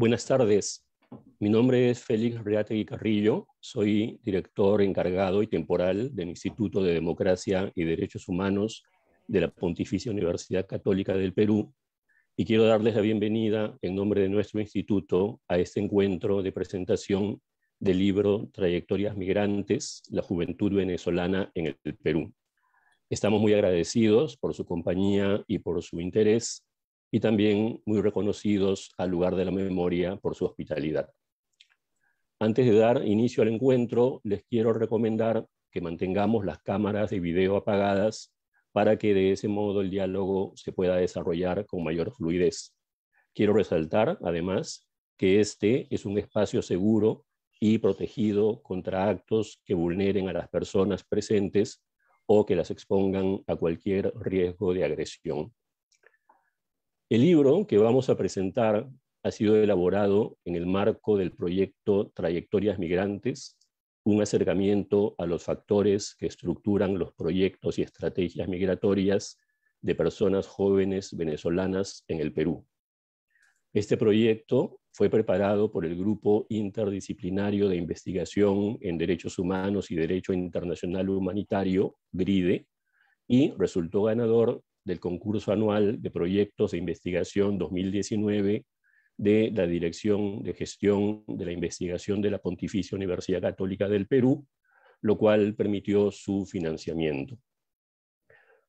Buenas tardes. Mi nombre es Félix Reategui Carrillo. Soy director encargado y temporal del Instituto de Democracia y Derechos Humanos de la Pontificia Universidad Católica del Perú y quiero darles la bienvenida en nombre de nuestro instituto a este encuentro de presentación del libro Trayectorias Migrantes, la Juventud Venezolana en el Perú. Estamos muy agradecidos por su compañía y por su interés y también muy reconocidos al lugar de la memoria por su hospitalidad. Antes de dar inicio al encuentro, les quiero recomendar que mantengamos las cámaras de video apagadas para que de ese modo el diálogo se pueda desarrollar con mayor fluidez. Quiero resaltar, además, que este es un espacio seguro y protegido contra actos que vulneren a las personas presentes o que las expongan a cualquier riesgo de agresión. El libro que vamos a presentar ha sido elaborado en el marco del proyecto Trayectorias Migrantes, un acercamiento a los factores que estructuran los proyectos y estrategias migratorias de personas jóvenes venezolanas en el Perú. Este proyecto fue preparado por el Grupo Interdisciplinario de Investigación en Derechos Humanos y Derecho Internacional Humanitario, GRIDE, y resultó ganador del concurso anual de proyectos de investigación 2019 de la Dirección de Gestión de la Investigación de la Pontificia Universidad Católica del Perú, lo cual permitió su financiamiento.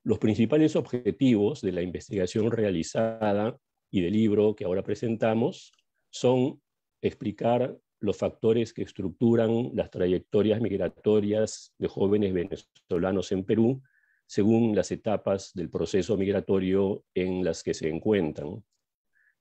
Los principales objetivos de la investigación realizada y del libro que ahora presentamos son explicar los factores que estructuran las trayectorias migratorias de jóvenes venezolanos en Perú según las etapas del proceso migratorio en las que se encuentran.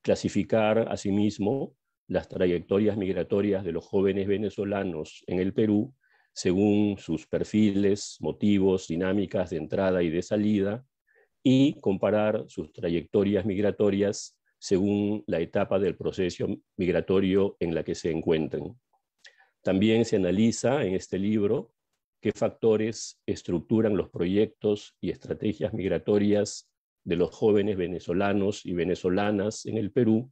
Clasificar asimismo las trayectorias migratorias de los jóvenes venezolanos en el Perú según sus perfiles, motivos, dinámicas de entrada y de salida, y comparar sus trayectorias migratorias según la etapa del proceso migratorio en la que se encuentren. También se analiza en este libro qué factores estructuran los proyectos y estrategias migratorias de los jóvenes venezolanos y venezolanas en el Perú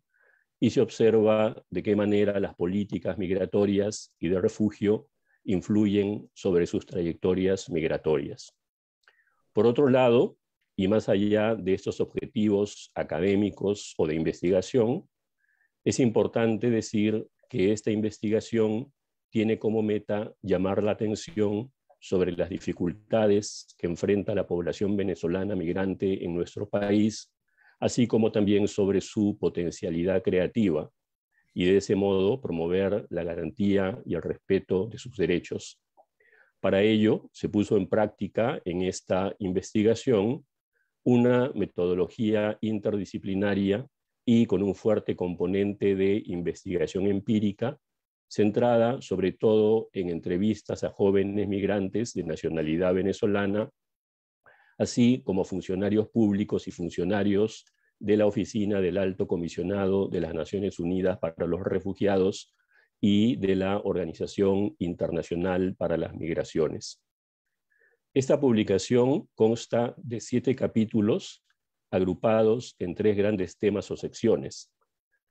y se observa de qué manera las políticas migratorias y de refugio influyen sobre sus trayectorias migratorias. Por otro lado, y más allá de estos objetivos académicos o de investigación, es importante decir que esta investigación tiene como meta llamar la atención sobre las dificultades que enfrenta la población venezolana migrante en nuestro país, así como también sobre su potencialidad creativa y de ese modo promover la garantía y el respeto de sus derechos. Para ello, se puso en práctica en esta investigación una metodología interdisciplinaria y con un fuerte componente de investigación empírica centrada sobre todo en entrevistas a jóvenes migrantes de nacionalidad venezolana, así como funcionarios públicos y funcionarios de la Oficina del Alto Comisionado de las Naciones Unidas para los Refugiados y de la Organización Internacional para las Migraciones. Esta publicación consta de siete capítulos agrupados en tres grandes temas o secciones.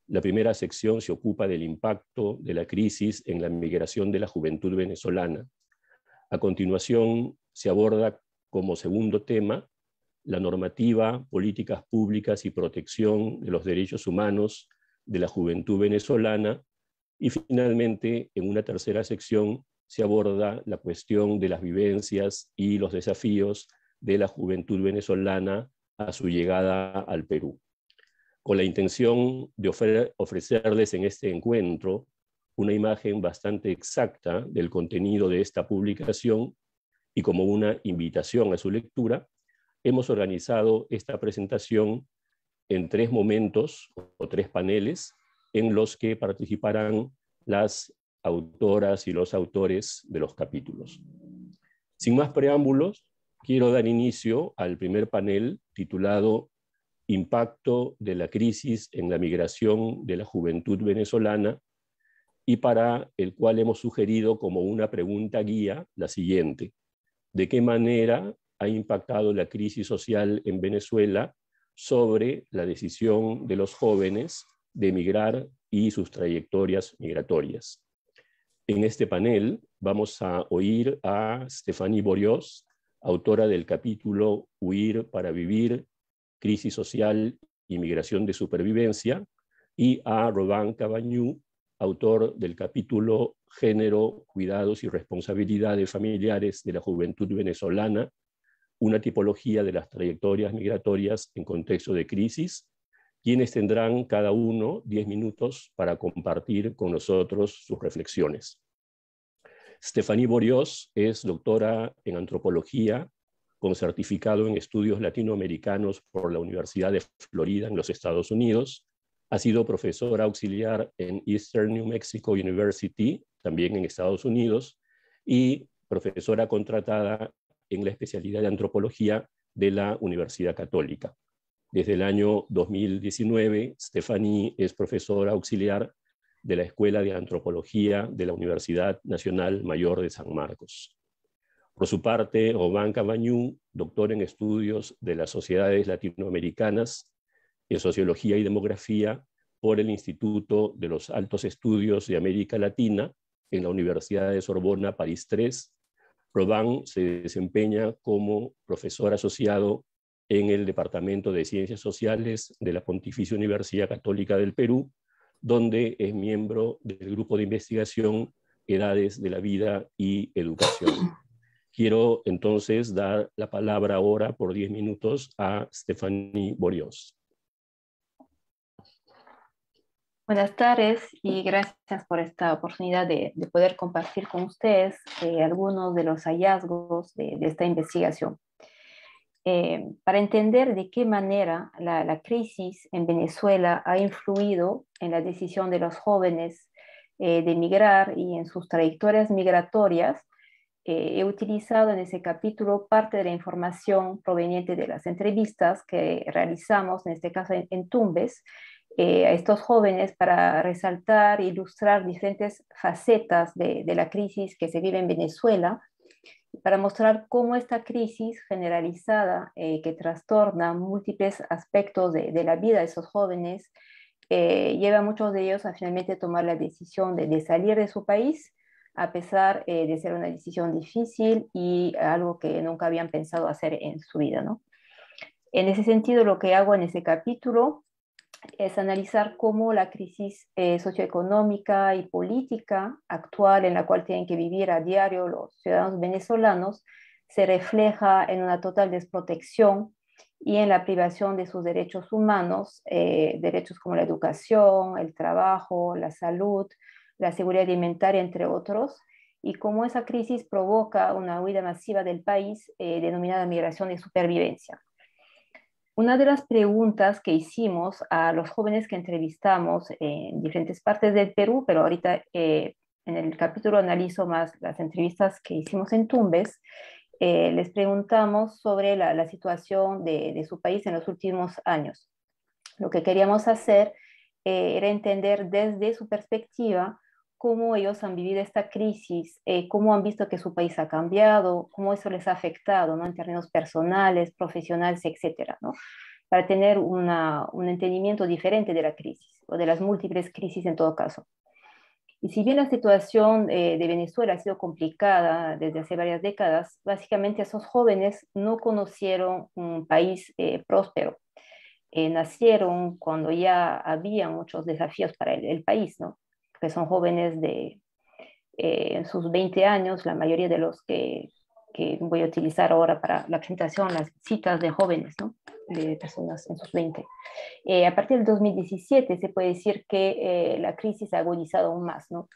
La primera sección se ocupa del impacto de la crisis en la migración de la juventud venezolana. A continuación, se aborda como segundo tema la normativa, políticas públicas y protección de los derechos humanos de la juventud venezolana. Y finalmente, en una tercera sección, se aborda la cuestión de las vivencias y los desafíos de la juventud venezolana a su llegada al Perú con la intención de ofrecerles en este encuentro una imagen bastante exacta del contenido de esta publicación y como una invitación a su lectura, hemos organizado esta presentación en tres momentos o tres paneles en los que participarán las autoras y los autores de los capítulos. Sin más preámbulos, quiero dar inicio al primer panel titulado impacto de la crisis en la migración de la juventud venezolana y para el cual hemos sugerido como una pregunta guía la siguiente. ¿De qué manera ha impactado la crisis social en Venezuela sobre la decisión de los jóvenes de emigrar y sus trayectorias migratorias. En este panel vamos a oír a Stephanie Borios, autora del capítulo Huir para vivir, crisis social y migración de supervivencia, y a Robán Cabañú, autor del capítulo Género, Cuidados y Responsabilidades Familiares de la Juventud Venezolana, una tipología de las trayectorias migratorias en contexto de crisis, quienes tendrán cada uno 10 minutos para compartir con nosotros sus reflexiones. Stephanie Borios es doctora en antropología con certificado en estudios latinoamericanos por la Universidad de Florida en los Estados Unidos. Ha sido profesora auxiliar en Eastern New Mexico University, también en Estados Unidos, y profesora contratada en la especialidad de antropología de la Universidad Católica. Desde el año 2019, Stephanie es profesora auxiliar de la Escuela de Antropología de la Universidad Nacional Mayor de San Marcos. Por su parte, Oban Cabañú, doctor en estudios de las sociedades latinoamericanas en Sociología y Demografía por el Instituto de los Altos Estudios de América Latina en la Universidad de Sorbona, París III, Robán se desempeña como profesor asociado en el Departamento de Ciencias Sociales de la Pontificia Universidad Católica del Perú, donde es miembro del grupo de investigación Edades de la Vida y Educación. Quiero entonces dar la palabra ahora por 10 minutos a Stephanie Borios. Buenas tardes y gracias por esta oportunidad de, poder compartir con ustedes eh, algunos de los hallazgos de, esta investigación. Eh, para entender de qué manera la, crisis en Venezuela ha influido en la decisión de los jóvenes eh, de emigrar y en sus trayectorias migratorias, he utilizado en ese capítulo parte de la información proveniente de las entrevistas que realizamos, en este caso en Tumbes, eh, a estos jóvenes para resaltar e ilustrar diferentes facetas de, la crisis que se vive en Venezuela, para mostrar cómo esta crisis generalizada eh, que trastorna múltiples aspectos de, la vida de esos jóvenes, eh, lleva a muchos de ellos a finalmente tomar la decisión de, salir de su país, a pesar de ser una decisión difícil y algo que nunca habían pensado hacer en su vida. ¿no? En ese sentido, lo que hago en ese capítulo es analizar cómo la crisis eh, socioeconómica y política actual en la cual tienen que vivir a diario los ciudadanos venezolanos se refleja en una total desprotección y en la privación de sus derechos humanos, eh, derechos como la educación, el trabajo, la salud, la seguridad alimentaria, entre otros, y cómo esa crisis provoca una huida masiva del país eh, denominada migración de supervivencia. Una de las preguntas que hicimos a los jóvenes que entrevistamos en diferentes partes del Perú, pero ahorita eh, en el capítulo analizo más las entrevistas que hicimos en Tumbes, eh, les preguntamos sobre la, situación de, su país en los últimos años. Lo que queríamos hacer eh, era entender desde su perspectiva cómo ellos han vivido esta crisis, eh, cómo han visto que su país ha cambiado, cómo eso les ha afectado ¿no? en términos personales, profesionales, etcétera, ¿no? para tener un entendimiento diferente de la crisis o de las múltiples crisis en todo caso. Y si bien la situación eh, de Venezuela ha sido complicada desde hace varias décadas, básicamente esos jóvenes no conocieron un país eh, próspero. nacieron cuando ya había muchos desafíos para el, el país, ¿no? Que son jóvenes de eh, sus 20 años, la mayoría de los que, que, voy a utilizar ahora para la presentación, las citas de jóvenes, ¿no? de personas en sus 20. Eh, a partir del 2017 se puede decir que eh, la crisis ha agudizado aún más. ¿no?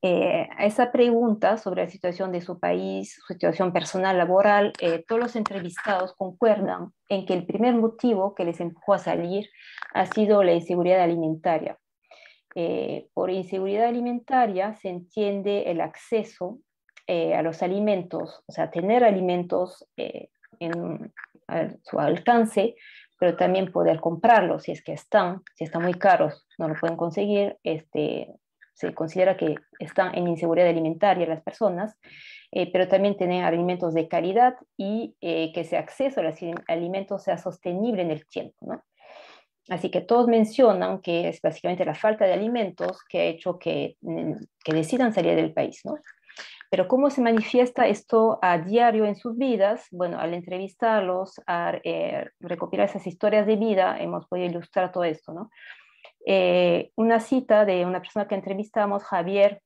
a esa pregunta sobre la situación de su país, su situación personal, laboral, todos los entrevistados concuerdan en que el primer motivo que les empujó a salir ha sido la inseguridad alimentaria. Eh, por inseguridad alimentaria se entiende el acceso eh, a los alimentos, o sea, tener alimentos eh, en, a su alcance, pero también poder comprarlos si es que están, si están muy caros, no lo pueden conseguir, este, se considera que están en inseguridad alimentaria las personas, pero también tener alimentos de calidad y que ese acceso a los alimentos sea sostenible en el tiempo. ¿no? Así que todos mencionan que es básicamente la falta de alimentos que ha hecho que, mm, que decidan salir del país, ¿no? Pero ¿cómo se manifiesta esto a diario en sus vidas? Bueno, al entrevistarlos, a eh, recopilar esas historias de vida, hemos podido ilustrar todo esto, ¿no? Eh, una cita de una persona que entrevistamos, Javier,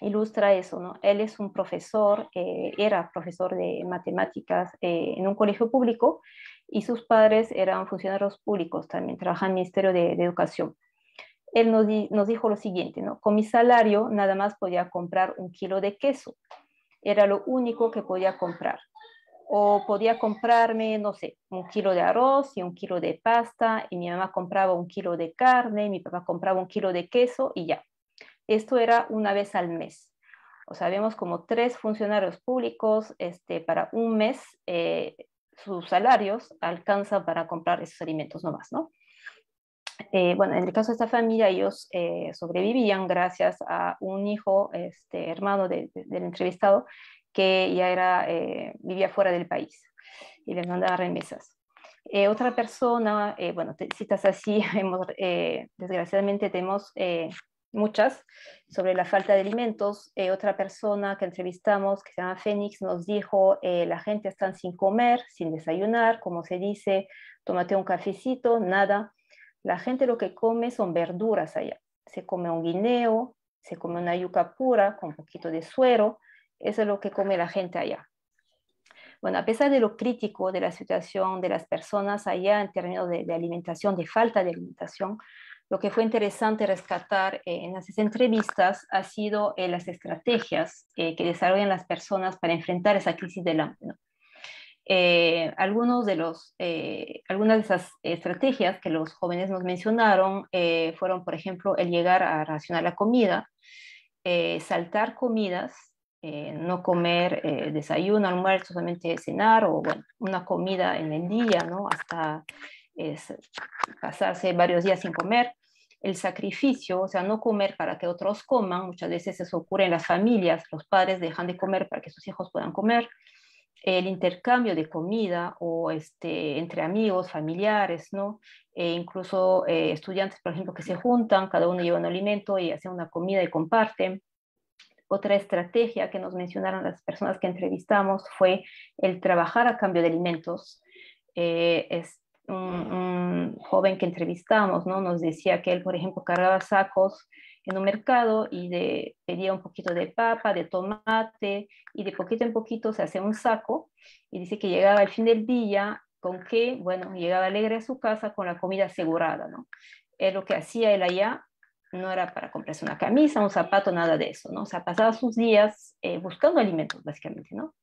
ilustra eso, ¿no? Él es un profesor, eh, era profesor de matemáticas en un colegio público y sus padres eran funcionarios públicos también, trabajan en el Ministerio de Educación él nos, dijo lo siguiente, ¿no? Con mi salario nada más podía comprar un kilo de queso. Era lo único que podía comprar. O podía comprarme, no sé, un kilo de arroz y un kilo de pasta, y mi mamá compraba un kilo de carne, mi papá compraba un kilo de queso y ya. Esto era una vez al mes. O sea, vemos como tres funcionarios públicos este, para un mes, eh, sus salarios alcanzan para comprar esos alimentos nomás, ¿no? Eh, bueno, en el caso de esta familia, ellos eh, sobrevivían gracias a un hijo, este, hermano del entrevistado, que ya era, eh, vivía fuera del país y les mandaba remesas. otra persona, bueno, citas así, hemos, desgraciadamente tenemos muchas sobre la falta de alimentos. otra persona que entrevistamos, que se llama Fénix, nos dijo, la gente está sin comer, sin desayunar, como se dice, tómate un cafecito, nada. La gente lo que come son verduras allá. Se come un guineo, se come una yuca pura con un poquito de suero. Eso es lo que come la gente allá. Bueno, a pesar de lo crítico de la situación de las personas allá en términos de, alimentación, de falta de alimentación, lo que fue interesante rescatar eh, en esas entrevistas ha sido eh, las estrategias eh, que desarrollan las personas para enfrentar esa crisis del hambre. Eh, algunos de los, eh, algunas de esas estrategias que los jóvenes nos mencionaron eh, fueron, por ejemplo, el llegar a racionar la comida, saltar comidas, no comer desayuno, almuerzo, solamente cenar o bueno, una comida en el día, ¿no? hasta pasarse varios días sin comer. El sacrificio, o sea, no comer para que otros coman, muchas veces eso ocurre en las familias, los padres dejan de comer para que sus hijos puedan comer el intercambio de comida o este, entre amigos, familiares, ¿no? E incluso eh, estudiantes, por ejemplo, que se juntan, cada uno lleva un alimento y hacen una comida y comparten. Otra estrategia que nos mencionaron las personas que entrevistamos fue el trabajar a cambio de alimentos. Eh, es un, joven que entrevistamos, ¿no? Nos decía que él, por ejemplo, cargaba sacos en un mercado y de, pedía un poquito de papa, de tomate y de poquito en poquito se hacía un saco y dice que llegaba al fin del día con que, bueno, llegaba alegre a su casa con la comida asegurada, ¿no? Lo que hacía él allá, no era para comprarse una camisa, un zapato, nada de eso, ¿no? O sea, pasaba sus días eh, buscando alimentos, básicamente, ¿no?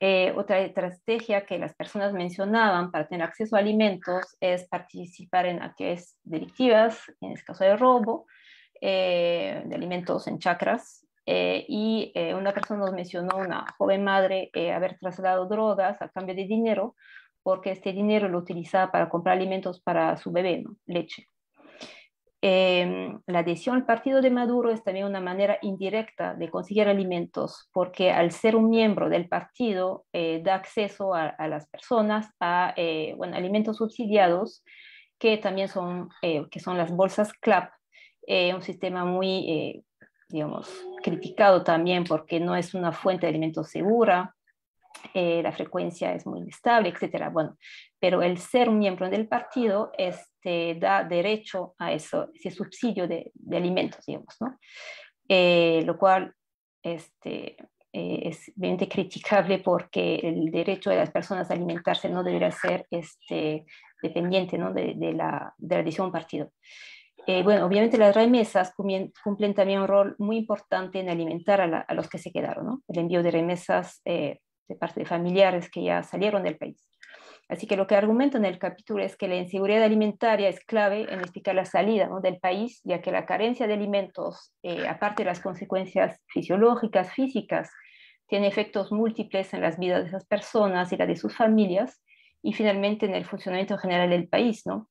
Eh, otra estrategia que las personas mencionaban para tener acceso a alimentos es participar en actividades delictivas, en este caso de robo, eh, de alimentos en chacras. Eh, y una persona nos mencionó, una joven madre, haber trasladado drogas a cambio de dinero porque este dinero lo utilizaba para comprar alimentos para su bebé, leche. Em, la adhesión al partido de Maduro es también una manera indirecta de conseguir alimentos, porque al ser un miembro del partido eh, da acceso a, las personas a eh, bueno, alimentos subsidiados, que también son, eh, que son las bolsas CLAP, un sistema muy, digamos, criticado también porque no es una fuente de alimentos segura, la frecuencia es muy inestable, etcétera. Bueno, pero el ser un miembro del partido este, da derecho a eso, ese subsidio de, de alimentos, digamos, ¿no? Eh, lo cual este, eh, es bien criticable porque el derecho de las personas a alimentarse no debería ser este, dependiente ¿no? de, de, la, de la adhesión a un partido. Eh, bueno, obviamente las remesas cumplen, también un rol muy importante en alimentar a, a los que se quedaron, ¿no? El envío de remesas de parte de familiares que ya salieron del país. Así que lo que argumento en el capítulo es que la inseguridad alimentaria es clave en explicar la salida del país, ya que la carencia de alimentos, eh, aparte de las consecuencias fisiológicas, físicas, tiene efectos múltiples en las vidas de esas personas y la de sus familias, y finalmente en el funcionamiento general del país. ¿no?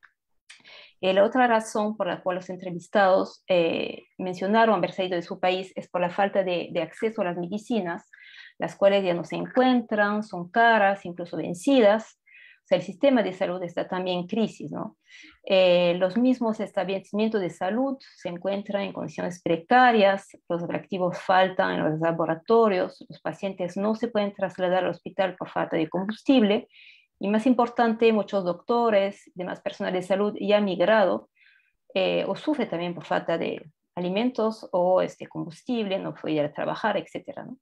Eh, la otra razón por la cual los entrevistados eh, mencionaron haber salido de su país es por la falta de acceso a las medicinas, las cuales ya no se encuentran, son caras, incluso vencidas, el sistema de salud está también en crisis, ¿no? Eh, los mismos establecimientos de salud se encuentran en condiciones precarias, los reactivos faltan en los laboratorios, los pacientes no se pueden trasladar al hospital por falta de combustible y más importante, muchos doctores demás personal de salud ya han migrado eh, o sufren también por falta de alimentos o este combustible, no pueden ir a trabajar, etcétera, ¿no?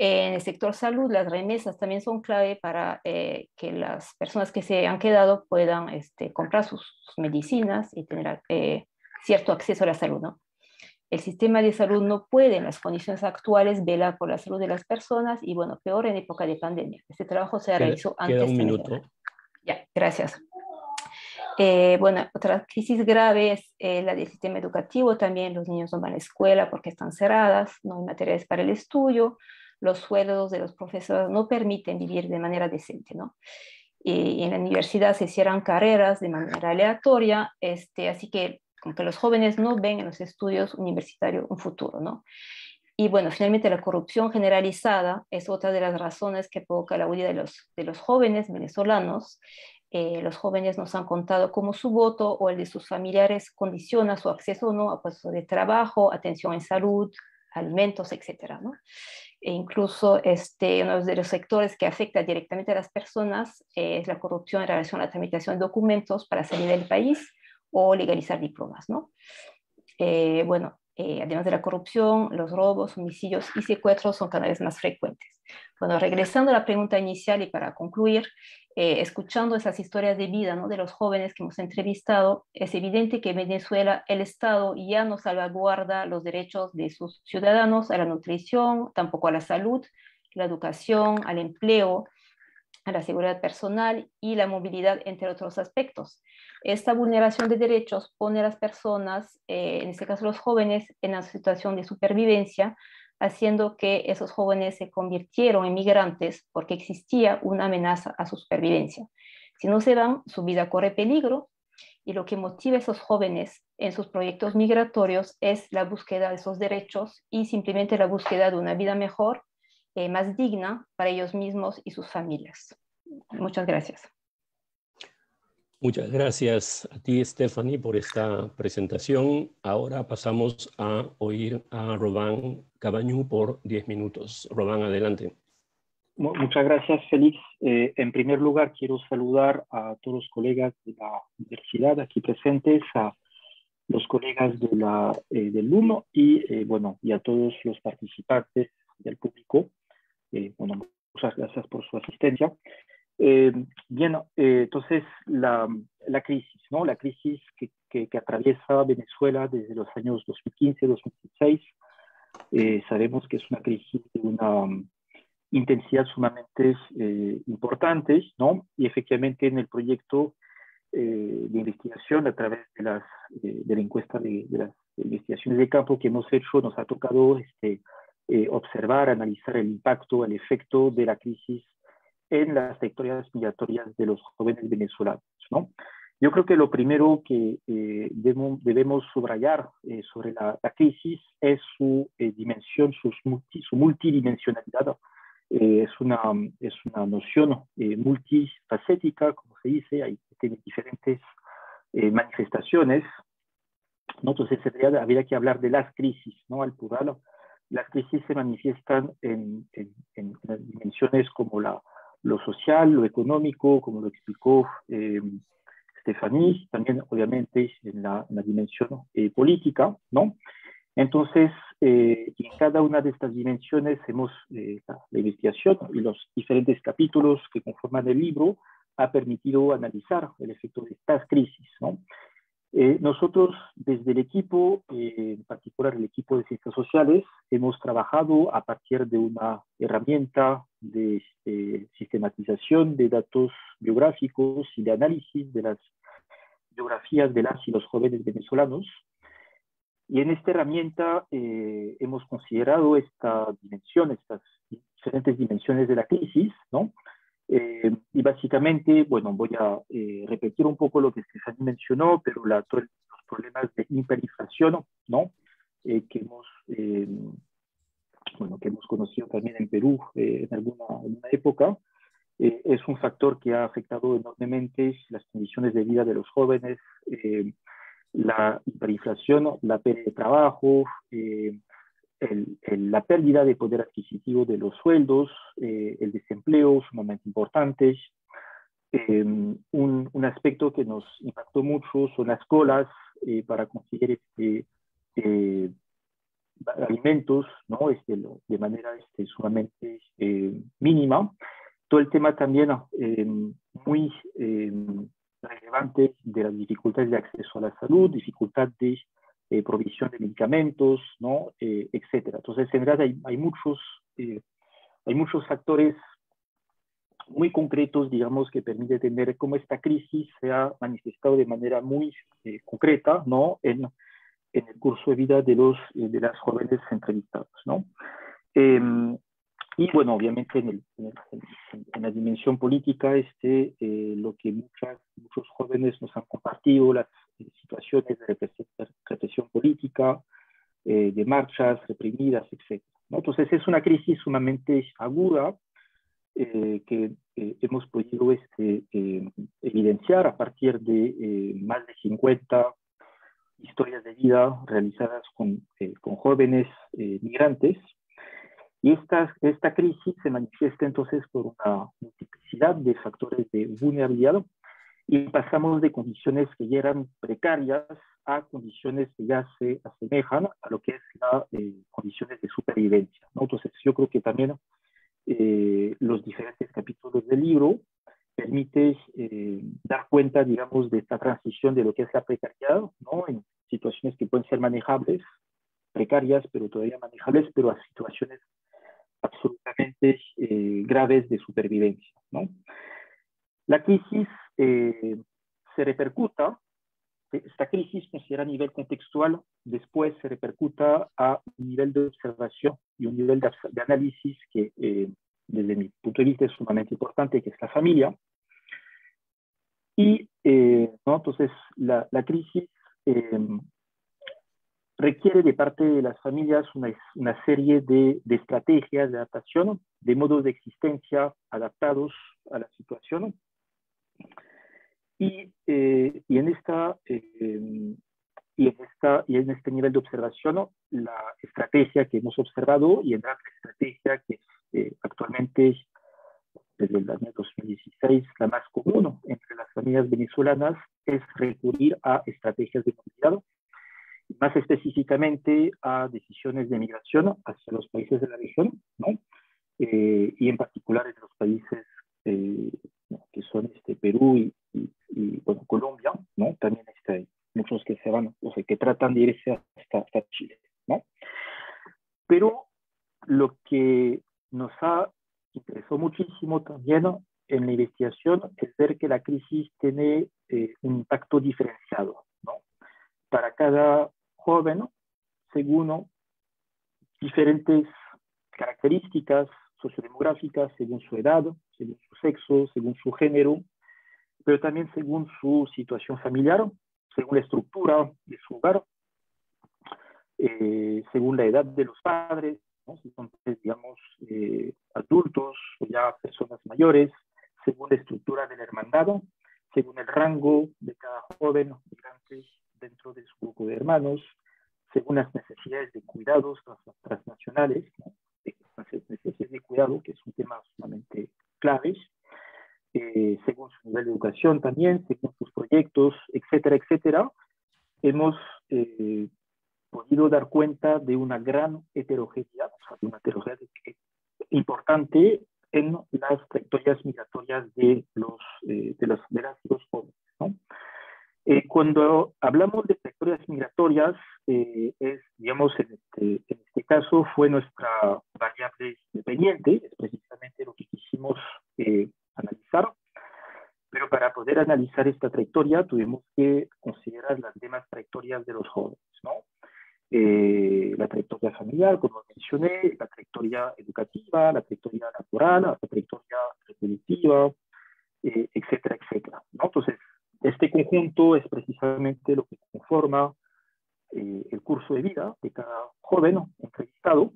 En el sector salud, las remesas también son clave para eh, que las personas que se han quedado puedan este, comprar sus, medicinas y tener eh, cierto acceso a la salud. ¿no? El sistema de salud no puede en las condiciones actuales velar por la salud de las personas y bueno, peor en época de pandemia. Este trabajo se realizó antes. Queda un minuto. Ya, gracias. Eh, bueno, otra crisis grave es la del sistema educativo. También los niños no van a la escuela porque están cerradas, no hay materiales para el estudio los sueldos de los profesores no permiten vivir de manera decente, ¿no? Y en la universidad se cierran carreras de manera aleatoria, este, así que como que los jóvenes no ven en los estudios universitarios un futuro, ¿no? Y bueno, finalmente la corrupción generalizada es otra de las razones que provoca la huida de los, de los jóvenes venezolanos. Eh, los jóvenes nos han contado cómo su voto o el de sus familiares condiciona su acceso o no a puestos de trabajo, atención en salud, alimentos, etcétera, ¿no? E incluso este, uno de los sectores que afecta directamente a las personas es la corrupción en relación a la tramitación de documentos para salir del país o legalizar diplomas. ¿no? Eh, bueno, eh, además de la corrupción, los robos, homicidios y secuestros son cada vez más frecuentes. Bueno, regresando a la pregunta inicial y para concluir, eh, escuchando esas historias de vida ¿no? de los jóvenes que hemos entrevistado, es evidente que en Venezuela el Estado ya no salvaguarda los derechos de sus ciudadanos a la nutrición, tampoco a la salud, la educación, al empleo, la seguridad personal y la movilidad, entre otros aspectos. Esta vulneración de derechos pone a las personas, eh, en este caso los jóvenes, en una situación de supervivencia, haciendo que esos jóvenes se convirtieron en migrantes porque existía una amenaza a su supervivencia. Si no se van, su vida corre peligro y lo que motiva a esos jóvenes en sus proyectos migratorios es la búsqueda de esos derechos y simplemente la búsqueda de una vida mejor, eh, más digna para ellos mismos y sus familias. Muchas gracias. Muchas gracias a ti, Stephanie, por esta presentación. Ahora pasamos a oír a Robán Cabañú por 10 minutos. Robán, adelante. Muchas gracias, Félix. Eh, en primer lugar, quiero saludar a todos los colegas de la universidad aquí presentes, a los colegas de la, eh, del UNO y, eh, bueno, y a todos los participantes del público. Bueno, muchas gracias por su asistencia. Eh, bien, eh, entonces la, la, crisis, ¿no? La crisis que, que, atraviesa Venezuela desde los años 2015-2016, eh, sabemos que es una crisis de una um, intensidad sumamente importante, ¿no? Y efectivamente en el proyecto de investigación a través de, las, de la encuesta de, de, las investigaciones de campo que hemos hecho, nos ha tocado este, observar, analizar el impacto, el efecto de la crisis en las trayectorias migratorias de los jóvenes venezolanos. ¿no? Yo creo que lo primero que eh, debemos, subrayar eh, sobre la, crisis es su eh, dimensión, su multidimensionalidad. es, una, es una noción multifacética, como se dice, hay, diferentes manifestaciones. ¿no? Entonces, habría que hablar de las crisis, ¿no? al plural. Las crisis se manifiestan en, en, en dimensiones como la, lo social, lo económico, como lo explicó eh, Stephanie, también obviamente en la, dimensión eh, política, ¿no? Entonces, eh, en cada una de estas dimensiones hemos, eh, la, la, investigación y los diferentes capítulos que conforman el libro ha permitido analizar el efecto de estas crisis, ¿no? Eh, nosotros desde el equipo, eh, en particular el equipo de ciencias sociales, hemos trabajado a partir de una herramienta de este, sistematización de datos biográficos y de análisis de las biografías de las y los jóvenes venezolanos. Y en esta herramienta eh, hemos considerado esta dimensión, estas diferentes dimensiones de la crisis, ¿no? Eh, y básicamente, bueno, voy a eh, repetir un poco lo que Stephanie mencionó, pero la, los problemas de hiperinflación, ¿no? Eh, que, hemos, bueno, que hemos conocido también en Perú en alguna, en, una, época, eh, es un factor que ha afectado enormemente las condiciones de vida de los jóvenes, eh, la hiperinflación, la pérdida de trabajo, eh, la pérdida de poder adquisitivo de los sueldos, el desempleo sumamente importante. Un, un, aspecto que nos impactó mucho son las colas para conseguir este, alimentos ¿no? este, de manera este, sumamente mínima todo el tema también eh, muy eh, relevante de las dificultades de acceso a la salud, dificultad de eh, provisión de medicamentos, ¿no? etcétera. Entonces, en realidad hay, hay muchos, hay muchos factores muy concretos, digamos, que permiten entender cómo esta crisis se ha manifestado de manera muy concreta, ¿no? En, en, el curso de vida de, los, de las jóvenes entrevistadas, ¿no? Em, y bueno, obviamente en, la dimensión política, este, eh, lo que muchas, muchos jóvenes nos han compartido, las eh, situaciones de represión política, eh, de marchas reprimidas, etc. Entonces es una crisis sumamente aguda que hemos podido este, evidenciar a partir de más de 50 historias de vida realizadas con, con jóvenes migrantes y esta, esta crisis se manifiesta entonces por una multiplicidad de factores de vulnerabilidad y pasamos de condiciones que ya eran precarias a condiciones que ya se asemejan a lo que es las eh, condiciones de supervivencia. Entonces yo creo que también eh, los diferentes capítulos del libro permiten eh, dar cuenta, digamos, de esta transición de lo que es la precariedad, ¿no? en situaciones que pueden ser manejables, precarias, pero todavía manejables, pero a situaciones absolutamente eh, graves de supervivencia. ¿no? La crisis eh, se repercuta, esta crisis considera a nivel contextual, después se repercuta a un nivel de observación y un nivel de, análisis que eh, desde mi punto de vista es sumamente importante, que es la familia. Y ¿no? entonces la, la crisis requiere de parte de las familias una, una serie de, de, estrategias de adaptación, de modos de existencia adaptados a la situación. Y, eh, y, en, esta, eh, y, en esta, y en este nivel de observación, la estrategia que hemos observado y en la estrategia que eh, actualmente desde el año 2016 la más común entre las familias venezolanas es recurrir a estrategias de movilidad más específicamente a decisiones de migración hacia los países de la región, ¿no? Eh, y en particular en los países eh, que son este, Perú y, y, bueno, Colombia, ¿no? También este, muchos que se van, o sea, que tratan de irse hasta, hasta Chile, ¿no? Pero lo que nos ha interesado muchísimo también en la investigación es ver que la crisis tiene eh, un impacto diferenciado, ¿no? Para cada joven, según diferentes características sociodemográficas, según su edad, según su sexo, según su género, pero también según su situación familiar, según la estructura de su hogar, eh, según la edad de los padres, si son, digamos, eh, adultos o ya personas mayores, según la estructura del hermandado, según el rango de cada joven migrante dentro de su grupo de hermanos, según las necesidades de cuidados transnacionales, las necesidades de cuidado, que es un tema sumamente clave, eh, según su nivel de educación también, según sus proyectos, etcétera, etcétera, hemos eh, podido dar cuenta de una gran heterogeneidad, o sea, de una heterogeneidad importante en las trayectorias migratorias de los, eh, de, los, de las, los jóvenes. ¿no? Eh, cuando hablamos de trayectorias migratorias, eh, es, digamos, en este, en este, caso fue nuestra variable dependiente, es precisamente lo que quisimos eh, analizar, pero para poder analizar esta trayectoria tuvimos que considerar las demás trayectorias de los jóvenes, ¿no? la trayectoria familiar, como mencioné, la trayectoria educativa, la trayectoria laboral, la trayectoria reproductiva, etcétera, etcétera, ¿no? Entonces, este conjunto es precisamente lo que conforma eh, el curso de vida de cada joven entrevistado.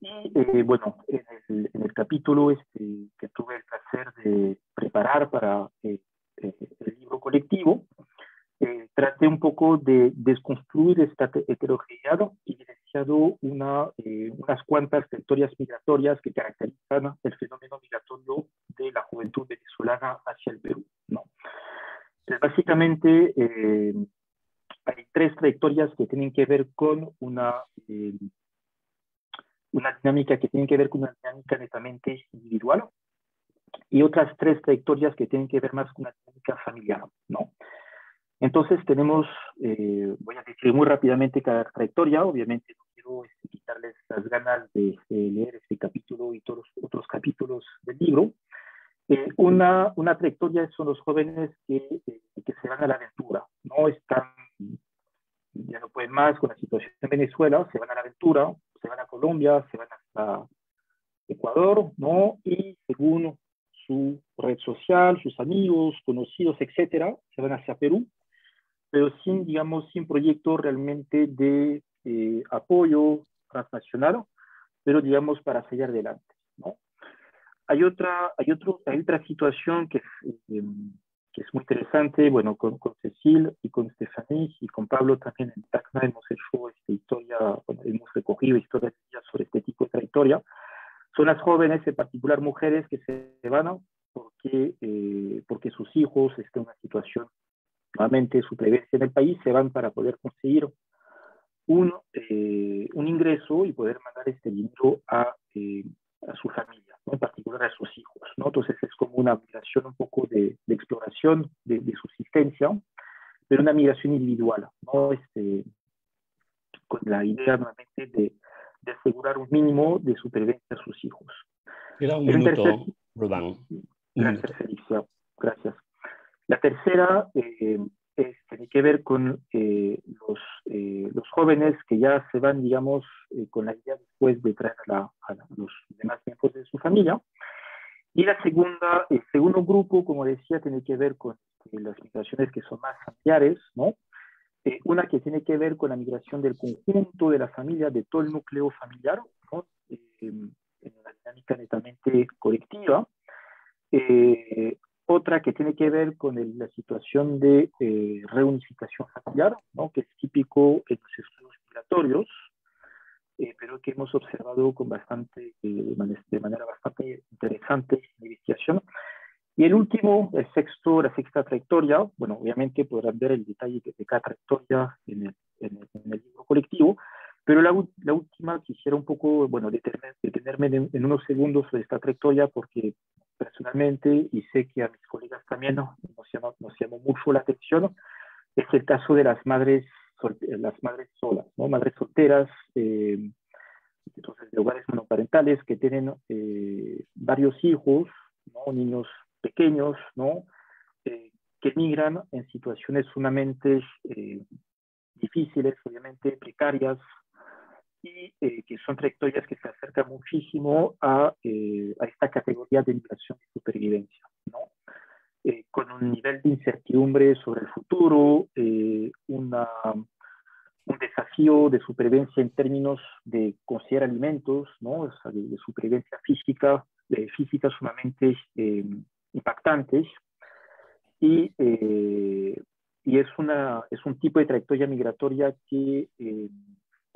Y Y bueno, en el, capítulo este, que tuve el placer de preparar para el libro colectivo, traté un poco de desconstruir esta heterogeneidad y evidenciado una, unas cuantas trayectorias migratorias que caracterizan el fenómeno migratorio de la juventud venezolana hacia el Perú. ¿no? Entonces, básicamente, eh, hay tres trayectorias que tienen que ver con una, eh, una dinámica que tienen que ver con una dinámica netamente individual y otras tres trayectorias que tienen que ver más con una dinámica familiar, ¿no? Entonces tenemos, eh, voy a decir muy rápidamente cada trayectoria, obviamente no quiero este, quitarles las ganas de, de, leer este capítulo y todos los otros capítulos del libro, eh, una, una trayectoria son los jóvenes que, eh, que, se van a la aventura, no están, ya no pueden más con la situación en Venezuela, se van a la aventura, se van a Colombia, se van hasta Ecuador, ¿no? Y según su red social, sus amigos, conocidos, etcétera, se van hacia Perú, pero sin, digamos, sin proyecto realmente de eh, apoyo transnacional, pero digamos para seguir adelante, ¿no? hay otra, hay otro, hay otra situación que eh, que es muy interesante, bueno, con, con Cecil y con Stephanie y con Pablo también en TACNA hemos hecho esta historia, hemos recogido historias sobre este tipo de trayectoria. Son las jóvenes, en particular mujeres, que se van porque, eh, porque sus hijos están en una situación nuevamente de supervivencia en el país, se van para poder conseguir un, eh, un ingreso y poder mandar este dinero a, a su familia, en particular a sus hijos. ¿no? Entonces es como una migración un poco de, de exploración de, de, subsistencia, pero una migración individual, ¿no? este, con la idea nuevamente de, de asegurar un mínimo de supervivencia a sus hijos. Queda un minuto, tercer... Rodán. Gracias. Gracias. La tercera eh, es, tiene que ver con eh, los, eh, los, jóvenes que ya se van, digamos, eh, con la idea después de traer a, la, a, los demás miembros de su familia. Y la segunda, el segundo grupo, como decía, tiene que ver con eh, las migraciones que son más familiares, ¿no? Eh, una que tiene que ver con la migración del conjunto de la familia, de todo el núcleo familiar, ¿no? en una dinámica netamente colectiva. Eh, otra que tiene que ver con el, la situación de eh, reunificación familiar, ¿no? que es típico en los estudios migratorios, eh, pero que hemos observado con bastante, eh, de manera bastante interesante en investigación. Y el último, el sexto, la sexta trayectoria, bueno, obviamente podrán ver el detalle de, de cada trayectoria en el, en, el, en el, libro colectivo, pero la, la, última quisiera un poco, bueno, detenerme, detenerme en, en unos segundos sobre esta trayectoria porque personalmente, y sé que a mis colegas también nos llamó, nos llamó mucho la atención, es el caso de las madres, las madres solas, ¿no? madres solteras, eh, entonces de hogares monoparentales que tienen eh, varios hijos, ¿no? niños pequeños, ¿no? Eh, que migran en situaciones sumamente eh, difíciles, obviamente precarias, y eh, que son trayectorias que se acercan muchísimo a, eh, a esta categoría de migración y supervivencia, ¿no? Eh, con un nivel de incertidumbre sobre el futuro, eh, una, un desafío de supervivencia en términos de conseguir alimentos, ¿no? O sea, de, de, supervivencia física, de física sumamente eh, impactantes, y, y es, una, es un tipo de trayectoria migratoria que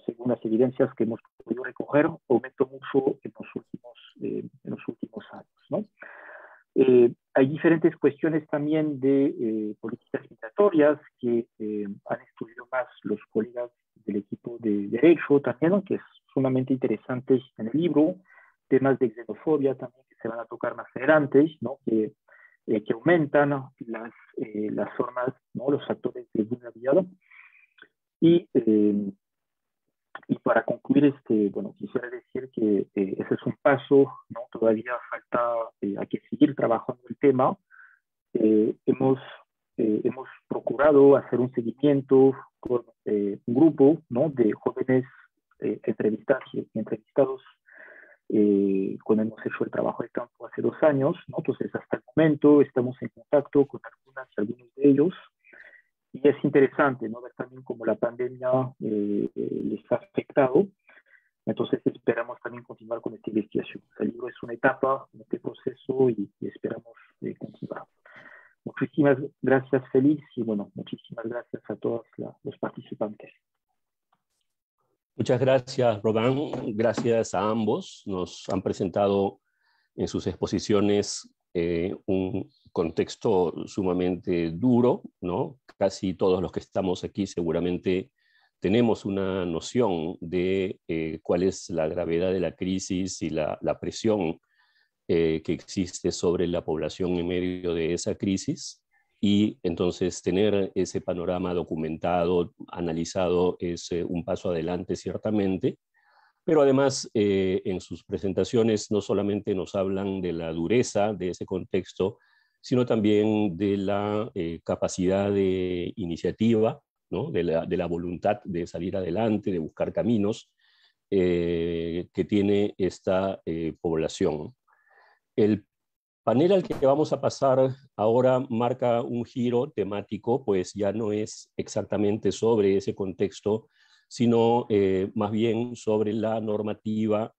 según las evidencias que hemos podido recoger, aumentó mucho en los últimos, eh, en los últimos años. ¿no? Eh, hay diferentes cuestiones también de eh, políticas migratorias que eh, han estudiado más los colegas del equipo de Derecho también, que es sumamente interesante en el libro, temas de xenofobia también que se van a tocar más adelante, ¿no? que, que aumentan las, las formas, ¿no? los factores de vulnerabilidad. Y para concluir, este, bueno, quisiera decir que eh, ese es un paso, ¿no? Todavía falta, eh, hay que seguir trabajando el tema. Eh, hemos, eh, hemos procurado hacer un seguimiento con eh, un grupo, ¿no? De jóvenes entrevistados, entrevistados cuando hemos hecho el trabajo de campo hace dos años, ¿no? Entonces, hasta el momento estamos en contacto con algunas, algunos de ellos y es interesante ¿no? ver también cómo la pandemia eh, les ha afectado. Entonces esperamos también continuar con esta investigación. El libro es una etapa en este proceso y, esperamos eh, continuar. Muchísimas gracias, Félix, y bueno, muchísimas gracias a todos los participantes. Muchas gracias, Robán. Gracias a ambos. Nos han presentado en sus exposiciones eh, un contexto sumamente duro, ¿no? Casi todos los que estamos aquí seguramente tenemos una noción de eh, cuál es la gravedad de la crisis y la, presión eh, que existe sobre la población en medio de esa crisis. Y entonces tener ese panorama documentado, analizado, es eh, un paso adelante ciertamente. Pero además en sus presentaciones no solamente nos hablan de la dureza de ese contexto, sino también de la capacidad de iniciativa, de, la, voluntad de salir adelante, de buscar caminos eh, que tiene esta eh, población. El panel al que vamos a pasar ahora marca un giro temático, pues ya no es exactamente sobre ese contexto, sino eh, más bien sobre la normativa,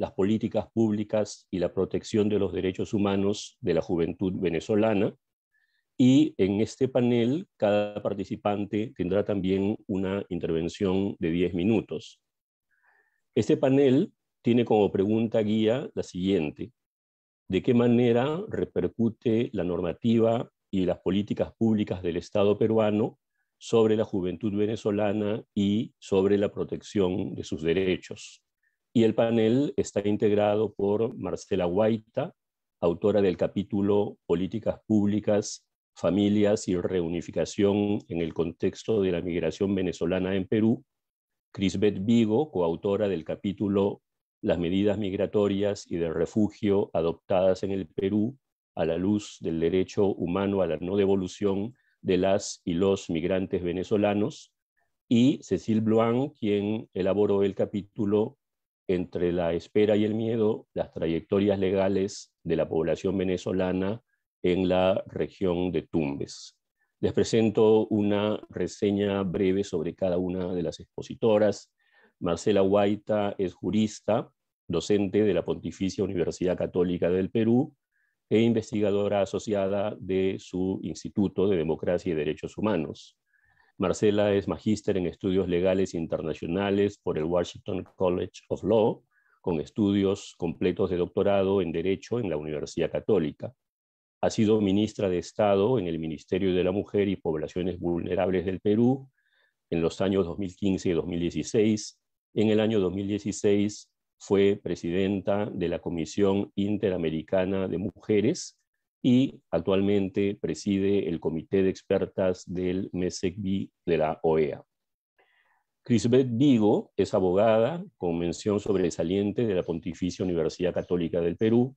las políticas públicas y la protección de los derechos humanos de la juventud venezolana, y en este panel, cada participante tendrá también una intervención de 10 minutos. Este panel tiene como pregunta guía la siguiente. ¿De qué manera repercute la normativa y las políticas públicas del Estado peruano sobre la juventud venezolana y sobre la protección de sus derechos? Y el panel está integrado por Marcela Guaita, autora del capítulo Políticas Públicas familias y reunificación en el contexto de la migración venezolana en Perú, Crisbeth Vigo, coautora del capítulo Las medidas migratorias y de refugio adoptadas en el Perú a la luz del derecho humano a la no devolución de las y los migrantes venezolanos, y Cecil Bluan, quien elaboró el capítulo Entre la espera y el miedo, las trayectorias legales de la población venezolana en la región de Tumbes. Les presento una reseña breve sobre cada una de las expositoras. Marcela Guaita es jurista, docente de la Pontificia Universidad Católica del Perú e investigadora asociada de su Instituto de Democracia y Derechos Humanos. Marcela es magíster en estudios legales internacionales por el Washington College of Law, con estudios completos de doctorado en Derecho en la Universidad Católica. Ha sido ministra de Estado en el Ministerio de la Mujer y Poblaciones Vulnerables del Perú en los años 2015 y 2016. En el año 2016 fue presidenta de la Comisión Interamericana de Mujeres y actualmente preside el Comité de Expertas del MESECBI de la OEA. Crisbeth Vigo es abogada con mención sobresaliente de la Pontificia Universidad Católica del Perú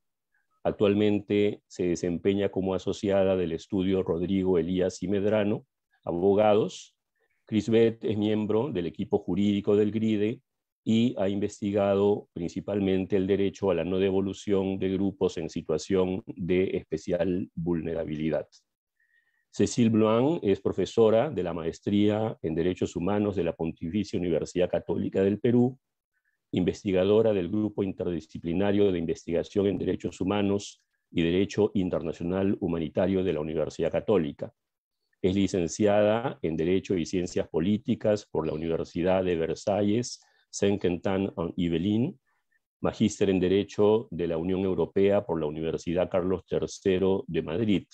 Actualmente se desempeña como asociada del estudio Rodrigo Elías y Medrano, abogados. Crisbeth es miembro del equipo jurídico del GRIDE y ha investigado principalmente el derecho a la no devolución de grupos en situación de especial vulnerabilidad. Cecil Bluan es profesora de la Maestría en Derechos Humanos de la Pontificia Universidad Católica del Perú investigadora del Grupo Interdisciplinario de Investigación en Derechos Humanos y Derecho Internacional Humanitario de la Universidad Católica. Es licenciada en Derecho y Ciencias Políticas por la Universidad de Versalles, Saint-Quentin-en-Yvelines, magíster en Derecho de la Unión Europea por la Universidad Carlos III de Madrid.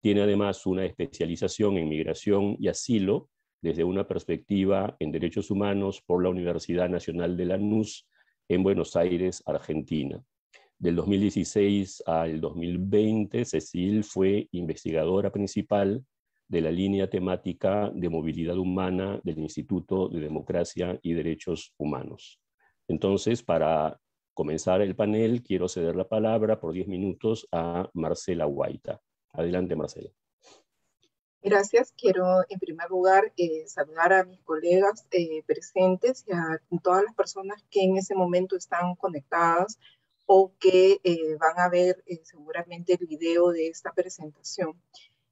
Tiene además una especialización en migración y asilo desde una perspectiva en derechos humanos por la Universidad Nacional de Lanús en Buenos Aires, Argentina. Del 2016 al 2020, Cecil fue investigadora principal de la línea temática de movilidad humana del Instituto de Democracia y Derechos Humanos. Entonces, para comenzar el panel, quiero ceder la palabra por 10 minutos a Marcela Guaita. Adelante, Marcela. Gracias. Quiero en primer lugar eh, saludar a mis colegas eh, presentes y a todas las personas que en ese momento están conectadas o que eh, van a ver seguramente el video de esta presentación.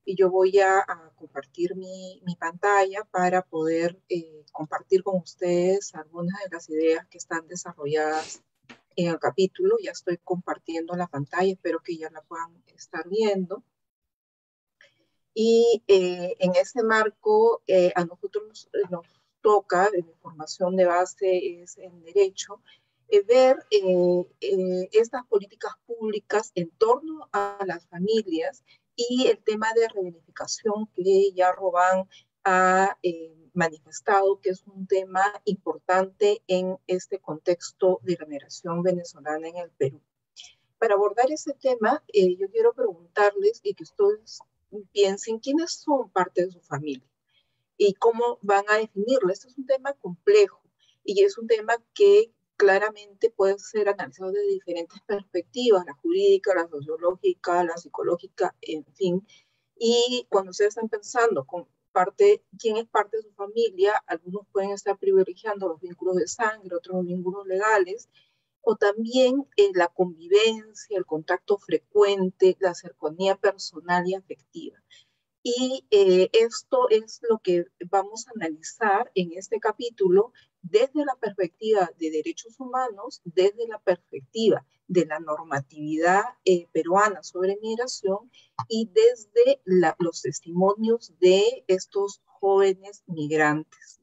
y yo voy a, compartir mi, mi, pantalla para poder eh, compartir con ustedes algunas de las ideas que están desarrolladas en el capítulo. Ya estoy compartiendo la pantalla, espero que ya la puedan estar viendo. Y eh, en ese marco, eh, a nosotros nos, toca, mi formación de base es en derecho, ver estas políticas públicas en torno a las familias y el tema de reunificación que ya Robán ha eh, manifestado que es un tema importante en este contexto de la migración venezolana en el Perú. Para abordar ese tema, eh, yo quiero preguntarles y que ustedes piensen quiénes son parte de su familia y cómo van a definirlo. Este es un tema complejo y es un tema que claramente puede ser analizado de diferentes perspectivas, la jurídica, la sociológica, la psicológica, en fin. Y cuando ustedes están pensando con parte, quién es parte de su familia, algunos pueden estar privilegiando los vínculos de sangre, otros los vínculos legales, o también eh, la convivencia, el contacto frecuente, la cercanía personal y afectiva. Y eh, esto es lo que vamos a analizar en este capítulo desde la perspectiva de derechos humanos, desde la perspectiva de la normatividad eh, peruana sobre migración y desde los testimonios de estos jóvenes migrantes.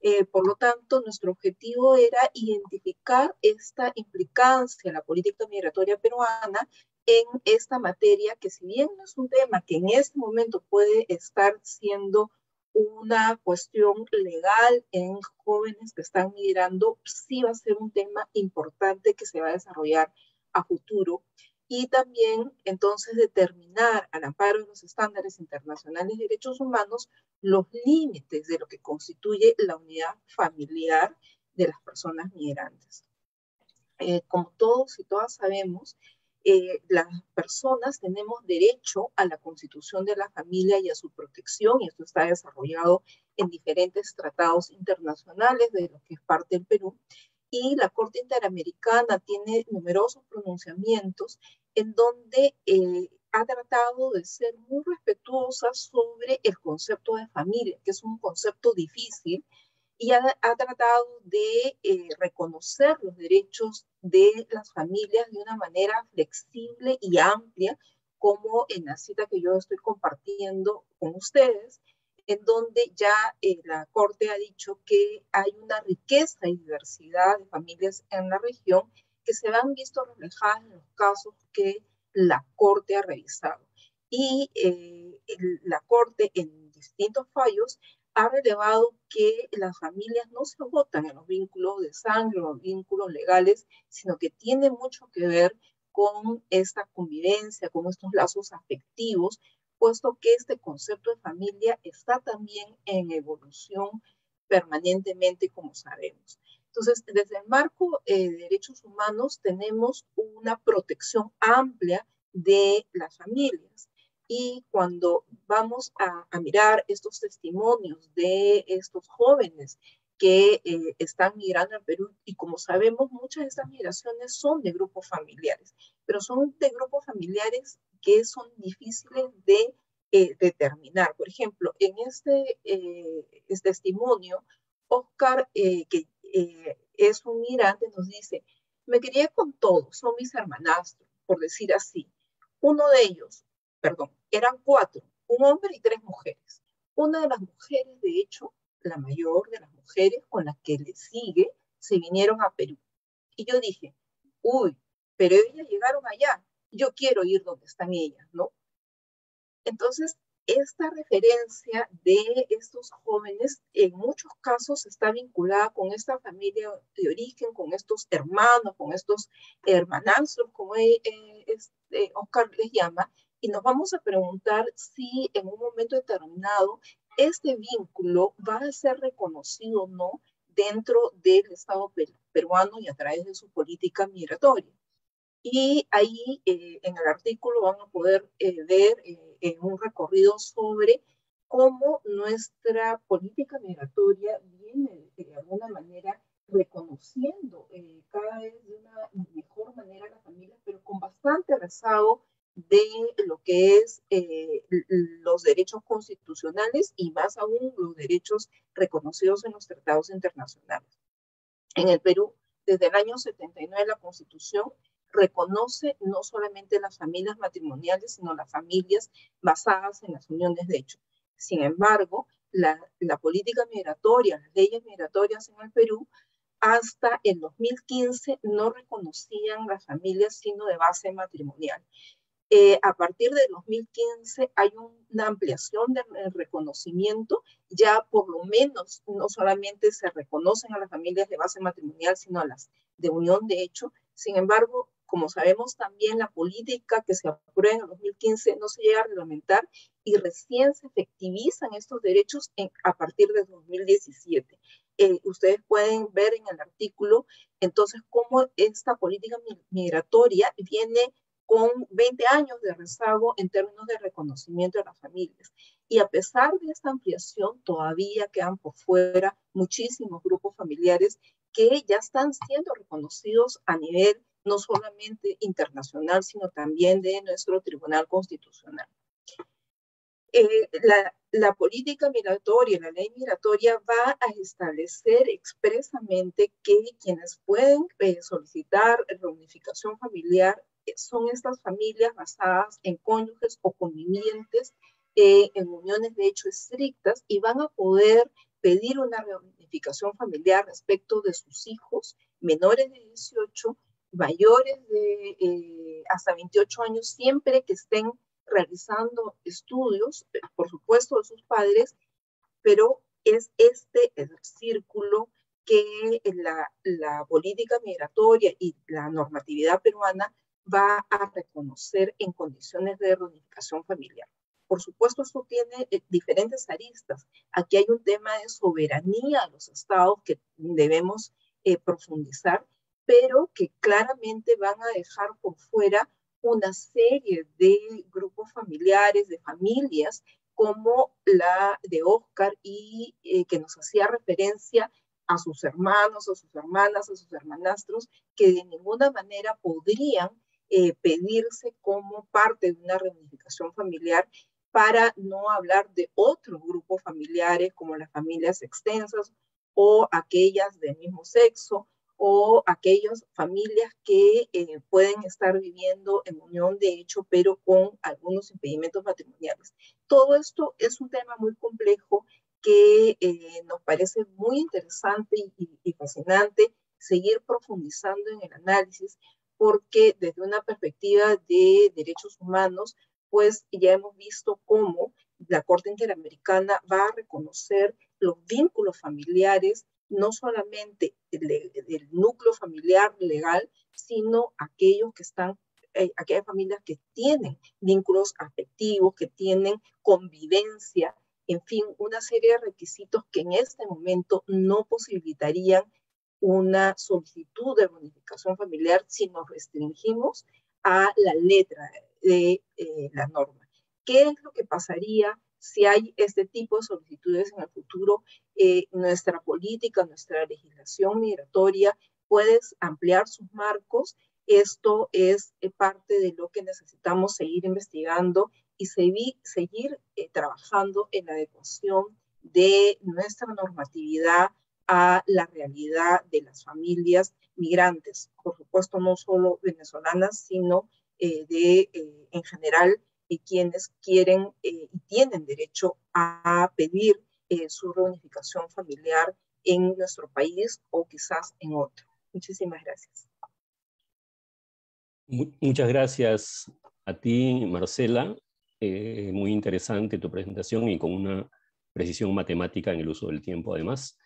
Eh, por lo tanto, nuestro objetivo era identificar esta implicancia en la política migratoria peruana en esta materia, que si bien no es un tema que en este momento puede estar siendo una cuestión legal en jóvenes que están migrando, sí va a ser un tema importante que se va a desarrollar a futuro. Y también entonces determinar al amparo de los estándares internacionales de derechos humanos los límites de lo que constituye la unidad familiar de las personas migrantes. Eh, como todos y todas sabemos, eh, las personas tenemos derecho a la constitución de la familia y a su protección, y esto está desarrollado en diferentes tratados internacionales de los que es parte el Perú. Y la Corte Interamericana tiene numerosos pronunciamientos en donde eh, ha tratado de ser muy respetuosa sobre el concepto de familia, que es un concepto difícil, y ha, tratado de eh, reconocer los derechos de las familias de una manera flexible y amplia, como en la cita que yo estoy compartiendo con ustedes, en donde ya eh, la Corte ha dicho que hay una riqueza y diversidad de familias en la región que se han visto reflejadas en los casos que la Corte ha revisado. Y eh, la Corte en distintos fallos ha relevado que las familias no se agotan en los vínculos de sangre, los vínculos legales, sino que tiene mucho que ver con esta convivencia, con estos lazos afectivos, puesto que este concepto de familia está también en evolución permanentemente, como sabemos. Entonces, desde el marco eh, de derechos humanos tenemos una protección amplia de las familias. Y cuando vamos a, mirar estos testimonios de estos jóvenes que eh, están migrando al Perú, y como sabemos, muchas de estas migraciones son de grupos familiares, pero son de grupos familiares que son difíciles de eh, determinar. Por ejemplo, en este, eh, testimonio, Oscar, que es un migrante, nos dice, me quería con todos, son mis hermanastros, por decir así. Uno de ellos, perdón, eran cuatro, un hombre y tres mujeres. Una de las mujeres, de hecho, la mayor de las mujeres con las que le sigue, se vinieron a Perú. Y yo dije, uy, pero ellas llegaron allá, yo quiero ir donde están ellas, ¿no? Entonces, esta referencia de estos jóvenes en muchos casos está vinculada con esta familia de origen, con estos hermanos, con estos hermanazos, como este, Oscar les llama, y nos vamos a preguntar si en un momento determinado este vínculo va a ser reconocido o no dentro del Estado peruano y a través de su política migratoria. Y ahí eh, en el artículo van a poder eh, ver eh, un recorrido sobre cómo nuestra política migratoria viene de alguna manera reconociendo cada vez de una mejor manera a la familia, pero con bastante rezago de lo que es eh, los derechos constitucionales y más aún los derechos reconocidos en los tratados internacionales. En el Perú, desde el año 79, la Constitución reconoce no solamente las familias matrimoniales, sino las familias basadas en las uniones de hecho. Sin embargo, la, la política migratoria, las leyes migratorias en el Perú, hasta el 2015 no reconocían las familias sino de base matrimonial. Eh, a partir del 2015 hay una ampliación del reconocimiento, ya por lo menos no solamente se reconocen a las familias de base matrimonial, sino a las de unión de hecho. Sin embargo, como sabemos también, la política que se aprueba en el 2015 no se llega a reglamentar y recién se efectivizan estos derechos a partir de 2017. Eh, ustedes pueden ver en el artículo entonces cómo esta política migratoria viene con 20 años de rezago en términos de reconocimiento de las familias. Y a pesar de esta ampliación, todavía quedan por fuera muchísimos grupos familiares que ya están siendo reconocidos a nivel no solamente internacional, sino también de nuestro Tribunal Constitucional. Eh, la, política migratoria, la ley migratoria va a establecer expresamente que quienes pueden eh, solicitar reunificación familiar son estas familias basadas en cónyuges o convivientes eh, en uniones de hecho estrictas y van a poder pedir una reunificación familiar respecto de sus hijos menores de 18, mayores de eh, hasta 28 años, siempre que estén realizando estudios, por supuesto, de sus padres, pero es este el círculo que la, la política migratoria y la normatividad peruana va a reconocer en condiciones de reunificación familiar. Por supuesto, esto tiene eh, diferentes aristas. Aquí hay un tema de soberanía de los estados que debemos eh, profundizar, pero que claramente van a dejar por fuera una serie de grupos familiares, de familias, como la de Oscar y eh, que nos hacía referencia a sus hermanos, a sus hermanas, a sus hermanastros, que de ninguna manera podrían eh, pedirse como parte de una reunificación familiar para no hablar de otros grupos familiares como las familias extensas o aquellas del mismo sexo o aquellas familias que eh, pueden estar viviendo en unión de hecho, pero con algunos impedimentos matrimoniales. Todo esto es un tema muy complejo que eh, nos parece muy interesante y fascinante seguir profundizando en el análisis, porque desde una perspectiva de derechos humanos, pues ya hemos visto cómo la Corte Interamericana va a reconocer los vínculos familiares, no solamente del, núcleo familiar legal, sino aquellos que están, eh, aquellas familias que tienen vínculos afectivos, que tienen convivencia, en fin, una serie de requisitos que en este momento no posibilitarían una solicitud de bonificación familiar si nos restringimos a la letra de eh, la norma. ¿Qué es lo que pasaría si hay este tipo de solicitudes en el futuro? Eh, nuestra política, nuestra legislación migratoria puede ampliar sus marcos. Esto es eh, parte de lo que necesitamos seguir investigando y seguir, seguir trabajando en la adecuación de nuestra normatividad a la realidad de las familias migrantes, por supuesto no solo venezolanas, sino eh, de, eh, en general, y quienes quieren eh, y tienen derecho a pedir su reunificación familiar en nuestro país o quizás en otro. Muchísimas gracias. Muchas gracias a ti, Marcela. muy interesante tu presentación y con una precisión matemática en el uso del tiempo, además.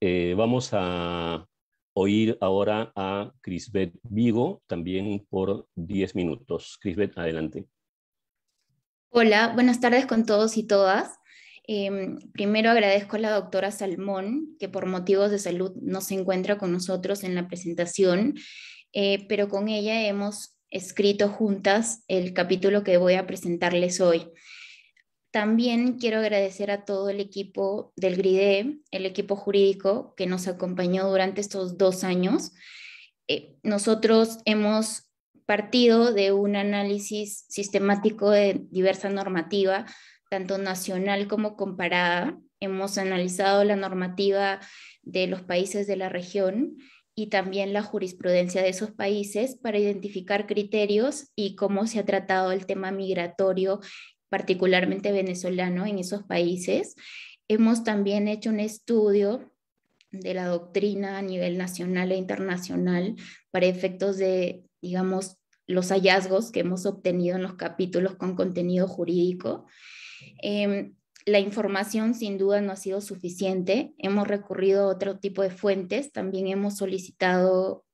Eh, vamos a oír ahora a Crisbet Vigo, también por 10 minutos. Crisbet, adelante. Hola, buenas tardes con todos y todas. Em, primero agradezco a la doctora Salmón, que por motivos de salud no se encuentra con nosotros en la presentación, eh, pero con ella hemos escrito juntas el capítulo que voy a presentarles hoy. También quiero agradecer a todo el equipo del GRIDE, el equipo jurídico que nos acompañó durante estos dos años. Eh, nosotros hemos partido de un análisis sistemático de diversa normativa, tanto nacional como comparada. Hemos analizado la normativa de los países de la región y también la jurisprudencia de esos países para identificar criterios y cómo se ha tratado el tema migratorio, particularmente venezolano, en esos países. Hemos también hecho un estudio de la doctrina a nivel nacional e internacional para efectos de, digamos, los hallazgos que hemos obtenido en los capítulos con contenido jurídico. Em, la información sin duda no ha sido suficiente. Hemos recurrido a otro tipo de fuentes. También hemos solicitado,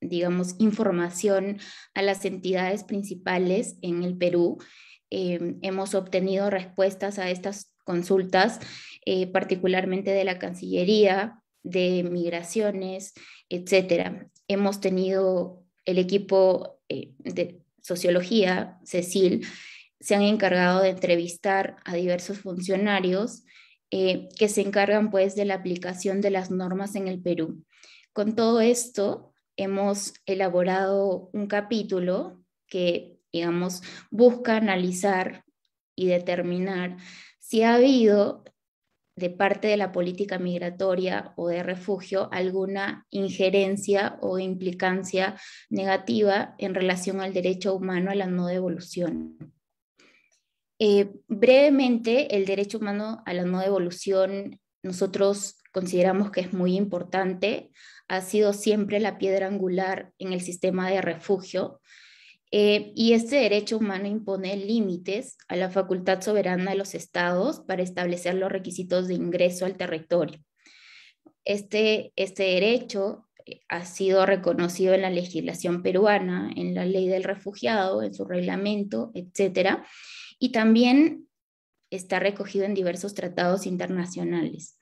digamos, información a las entidades principales en el Perú. Em, hemos obtenido respuestas a estas consultas, eh, particularmente de la Cancillería, de Migraciones, etcétera. Hemos tenido el equipo eh, de sociología, Cecil, se han encargado de entrevistar a diversos funcionarios eh, que se encargan pues de la aplicación de las normas en el Perú. Con todo esto, hemos elaborado un capítulo que, digamos, busca analizar y determinar si ha habido de parte de la política migratoria o de refugio alguna injerencia o implicancia negativa en relación al derecho humano a la no devolución. Eh, brevemente, el derecho humano a la no devolución nosotros consideramos que es muy importante, ha sido siempre la piedra angular en el sistema de refugio eh, y este derecho humano impone límites a la facultad soberana de los estados para establecer los requisitos de ingreso al territorio. Este, este derecho eh, ha sido reconocido en la legislación peruana, en la ley del refugiado, en su reglamento, etcétera, y también está recogido en diversos tratados internacionales.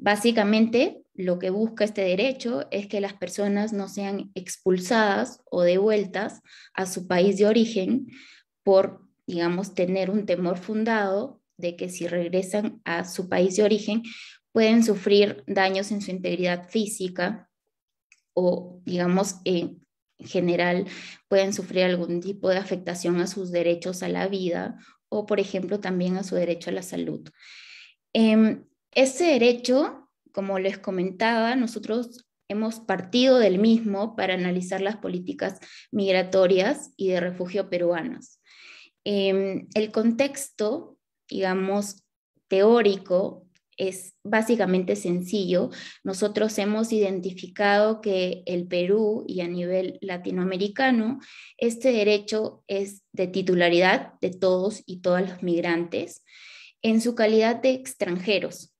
Básicamente, lo que busca este derecho es que las personas no sean expulsadas o devueltas a su país de origen por, digamos, tener un temor fundado de que si regresan a su país de origen pueden sufrir daños en su integridad física o, digamos, en general pueden sufrir algún tipo de afectación a sus derechos a la vida o, por ejemplo, también a su derecho a la salud. Em, este derecho, como les comentaba, nosotros hemos partido del mismo para analizar las políticas migratorias y de refugio peruanas. Em, el contexto, digamos, teórico es básicamente sencillo. Nosotros hemos identificado que el Perú y a nivel latinoamericano, este derecho es de titularidad de todos y todas los migrantes en su calidad de extranjeros,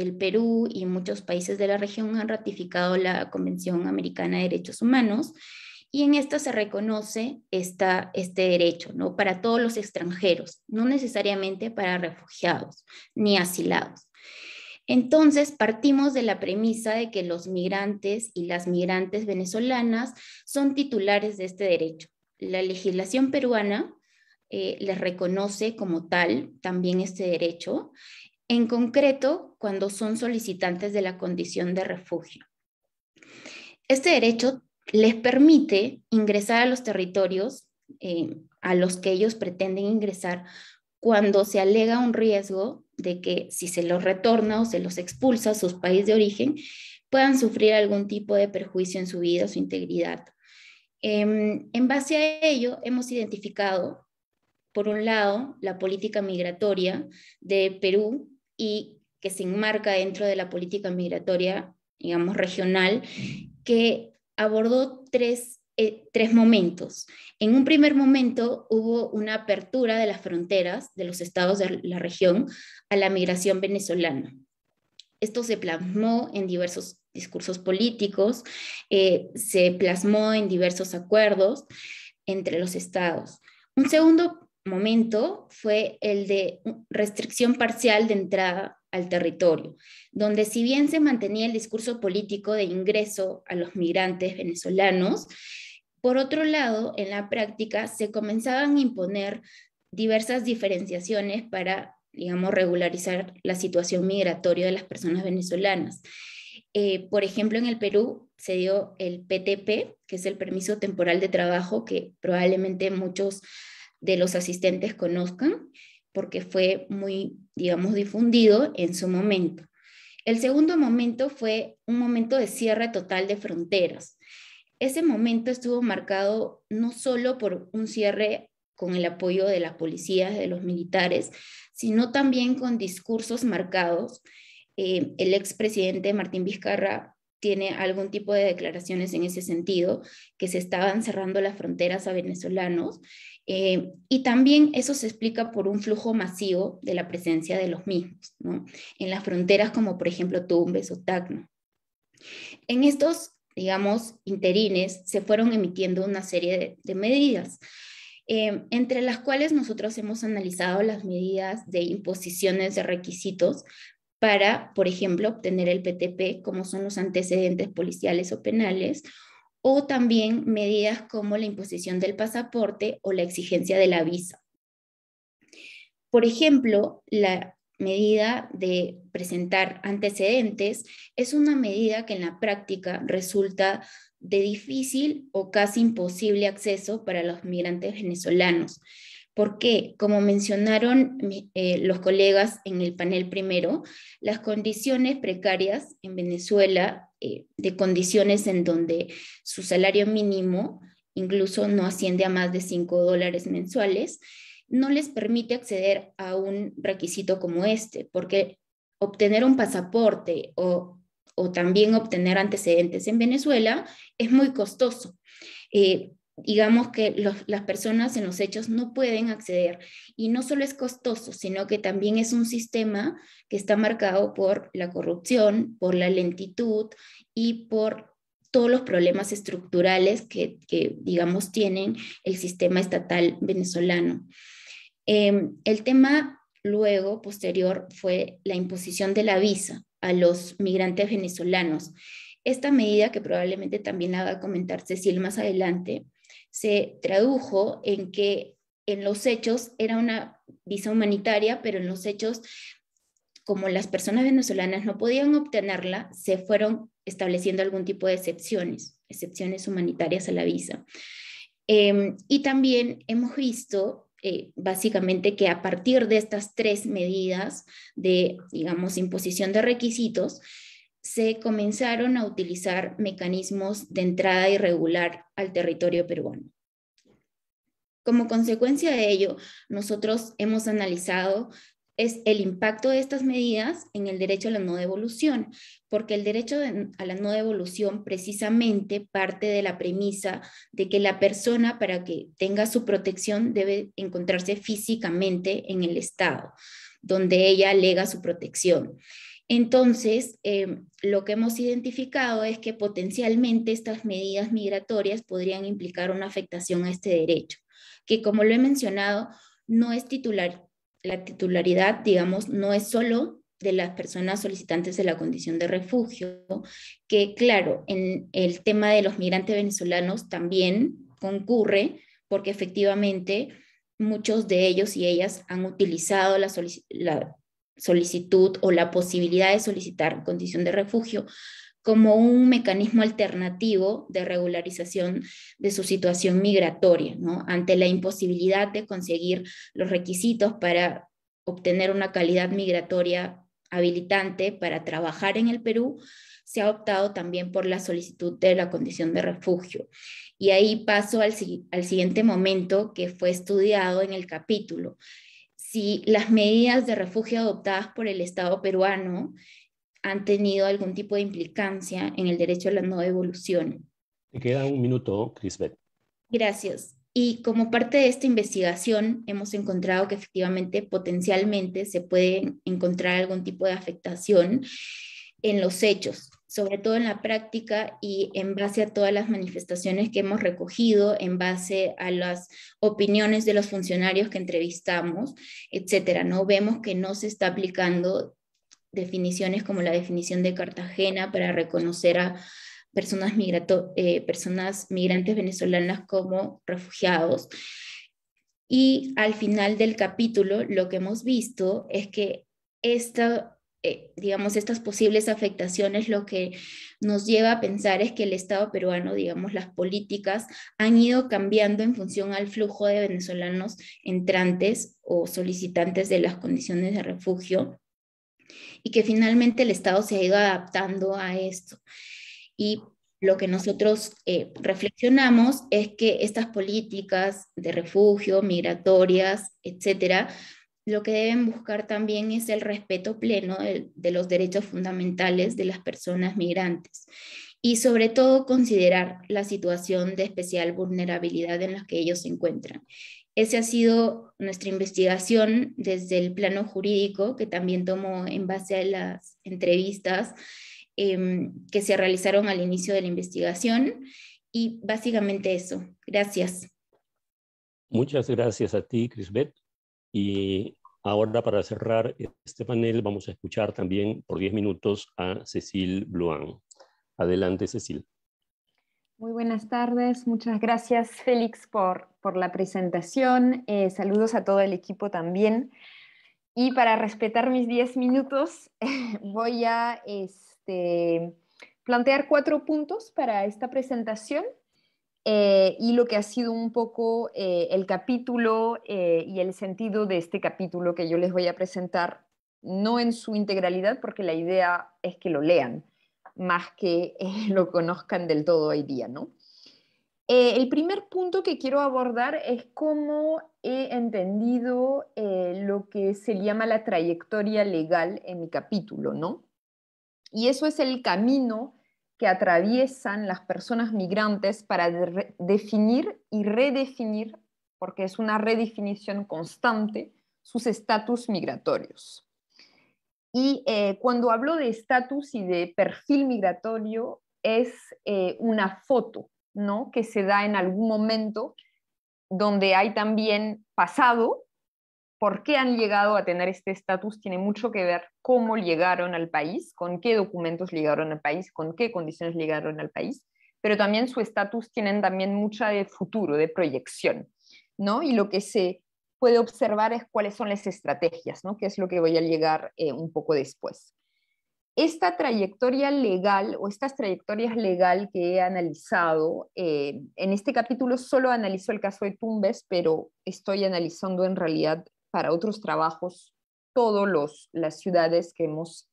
el Perú y muchos países de la región han ratificado la Convención Americana de Derechos Humanos y en esta se reconoce esta, este derecho ¿no? para todos los extranjeros, no necesariamente para refugiados ni asilados. Entonces, partimos de la premisa de que los migrantes y las migrantes venezolanas son titulares de este derecho. La legislación peruana eh, les reconoce como tal también este derecho en concreto cuando son solicitantes de la condición de refugio. Este derecho les permite ingresar a los territorios eh, a los que ellos pretenden ingresar cuando se alega un riesgo de que si se los retorna o se los expulsa a sus países de origen, puedan sufrir algún tipo de perjuicio en su vida o su integridad. Em, en base a ello, hemos identificado, por un lado, la política migratoria de Perú y que se enmarca dentro de la política migratoria, digamos, regional, que abordó tres, eh, tres momentos. En un primer momento hubo una apertura de las fronteras de los estados de la región a la migración venezolana. Esto se plasmó en diversos discursos políticos, eh, se plasmó en diversos acuerdos entre los estados. Un segundo momento fue el de restricción parcial de entrada al territorio, donde si bien se mantenía el discurso político de ingreso a los migrantes venezolanos, por otro lado, en la práctica se comenzaban a imponer diversas diferenciaciones para, digamos, regularizar la situación migratoria de las personas venezolanas. Eh, por ejemplo, en el Perú se dio el PTP, que es el permiso temporal de trabajo que probablemente muchos de los asistentes conozcan, porque fue muy, digamos, difundido en su momento. El segundo momento fue un momento de cierre total de fronteras. Ese momento estuvo marcado no solo por un cierre con el apoyo de las policías, de los militares, sino también con discursos marcados. Eh, el expresidente Martín Vizcarra tiene algún tipo de declaraciones en ese sentido, que se estaban cerrando las fronteras a venezolanos eh, y también eso se explica por un flujo masivo de la presencia de los mismos, En las fronteras como por ejemplo Tumbes o Tacno. En estos, digamos, interines se fueron emitiendo una serie de, medidas, eh, entre las cuales nosotros hemos analizado las medidas de imposiciones de requisitos para, por ejemplo, obtener el PTP, como son los antecedentes policiales o penales, o también medidas como la imposición del pasaporte o la exigencia de la visa. Por ejemplo, la medida de presentar antecedentes es una medida que en la práctica resulta de difícil o casi imposible acceso para los migrantes venezolanos. Porque, como mencionaron eh, los colegas en el panel primero, las condiciones precarias en Venezuela eh, de condiciones en donde su salario mínimo incluso no asciende a más de 5 dólares mensuales, no les permite acceder a un requisito como este, porque obtener un pasaporte o, también obtener antecedentes en Venezuela es muy costoso. Eh, digamos que las personas en los hechos no pueden acceder. Y no solo es costoso, sino que también es un sistema que está marcado por la corrupción, por la lentitud y por todos los problemas estructurales que, digamos, tienen el sistema estatal venezolano. Em, el tema luego, posterior, fue la imposición de la visa a los migrantes venezolanos. Esta medida, que probablemente también la va a comentar Cecil más adelante, se tradujo en que en los hechos era una visa humanitaria, pero en los hechos, como las personas venezolanas no podían obtenerla, se fueron estableciendo algún tipo de excepciones, excepciones humanitarias a la visa. Em, y también hemos visto eh, básicamente que a partir de estas tres medidas de, digamos, imposición de requisitos, se comenzaron a utilizar mecanismos de entrada irregular al territorio peruano. Como consecuencia de ello, nosotros hemos analizado es el impacto de estas medidas en el derecho a la no devolución, porque el derecho a la no devolución precisamente parte de la premisa de que la persona para que tenga su protección debe encontrarse físicamente en el Estado, donde ella alega su protección. Entonces, em, lo que hemos identificado es que potencialmente estas medidas migratorias podrían implicar una afectación a este derecho, que como lo he mencionado, no es titular, la titularidad, digamos, no es solo de las personas solicitantes de la condición de refugio, que claro, en el tema de los migrantes venezolanos también concurre porque efectivamente muchos de ellos y ellas han utilizado la, la solicitud o la posibilidad de solicitar condición de refugio como un mecanismo alternativo de regularización de su situación migratoria, ante la imposibilidad de conseguir los requisitos para obtener una calidad migratoria habilitante para trabajar en el Perú, se ha optado también por la solicitud de la condición de refugio. Y ahí paso al siguiente momento que fue estudiado en el capítulo, si las medidas de refugio adoptadas por el Estado peruano han tenido algún tipo de implicancia en el derecho a la no devolución. Te queda un minuto, Crisbeth. Gracias. Y como parte de esta investigación hemos encontrado que efectivamente potencialmente se puede encontrar algún tipo de afectación en los hechos sobre todo en la práctica y en base a todas las manifestaciones que hemos recogido, en base a las opiniones de los funcionarios que entrevistamos, etcétera. No vemos que no se está aplicando definiciones como la definición de Cartagena para reconocer a personas, eh, personas migrantes venezolanas como refugiados. Y al final del capítulo, lo que hemos visto es que esta eh, digamos, estas posibles afectaciones, lo que nos lleva a pensar es que el Estado peruano, digamos, las políticas han ido cambiando en función al flujo de venezolanos entrantes o solicitantes de las condiciones de refugio y que finalmente el Estado se ha ido adaptando a esto. Y lo que nosotros eh, reflexionamos es que estas políticas de refugio, migratorias, etcétera, lo que deben buscar también es el respeto pleno de, los derechos fundamentales de las personas migrantes y sobre todo considerar la situación de especial vulnerabilidad en la que ellos se encuentran. Esa ha sido nuestra investigación desde el plano jurídico, que también tomó en base a las entrevistas em, que se realizaron al inicio de la investigación. Y básicamente eso. Gracias. Muchas gracias a ti, Crisbet. Y ahora para cerrar este panel vamos a escuchar también por 10 minutos a Cecil Bluan. Adelante, Cecil. Muy buenas tardes, muchas gracias Félix por, por la presentación. Eh, saludos a todo el equipo también. Y para respetar mis 10 minutos, voy a este, plantear cuatro puntos para esta presentación eh, y lo que ha sido un poco eh, el capítulo eh, y el sentido de este capítulo que yo les voy a presentar, no en su integralidad, porque la idea es que lo lean, más que lo conozcan del todo hoy día, ¿no? el primer punto que quiero abordar es cómo he entendido lo que se llama la trayectoria legal en mi capítulo, ¿no? Y eso es el camino que atraviesan las personas migrantes para definir y redefinir, porque es una redefinición constante, sus estatus migratorios. Y eh, cuando hablo de estatus y de perfil migratorio, es eh, una foto ¿no? que se da en algún momento donde hay también pasado, por qué han llegado a tener este estatus tiene mucho que ver cómo llegaron al país, con qué documentos llegaron al país, con qué condiciones llegaron al país, pero también su estatus tienen también mucha de futuro, de proyección, ¿no? Y lo que se puede observar es cuáles son las estrategias, ¿no? Que es lo que voy a llegar eh, un poco después. Esta trayectoria legal o estas trayectorias legal que he analizado, eh, en este capítulo solo analizo el caso de Tumbes, pero estoy analizando en realidad para otros trabajos todas las ciudades que hemos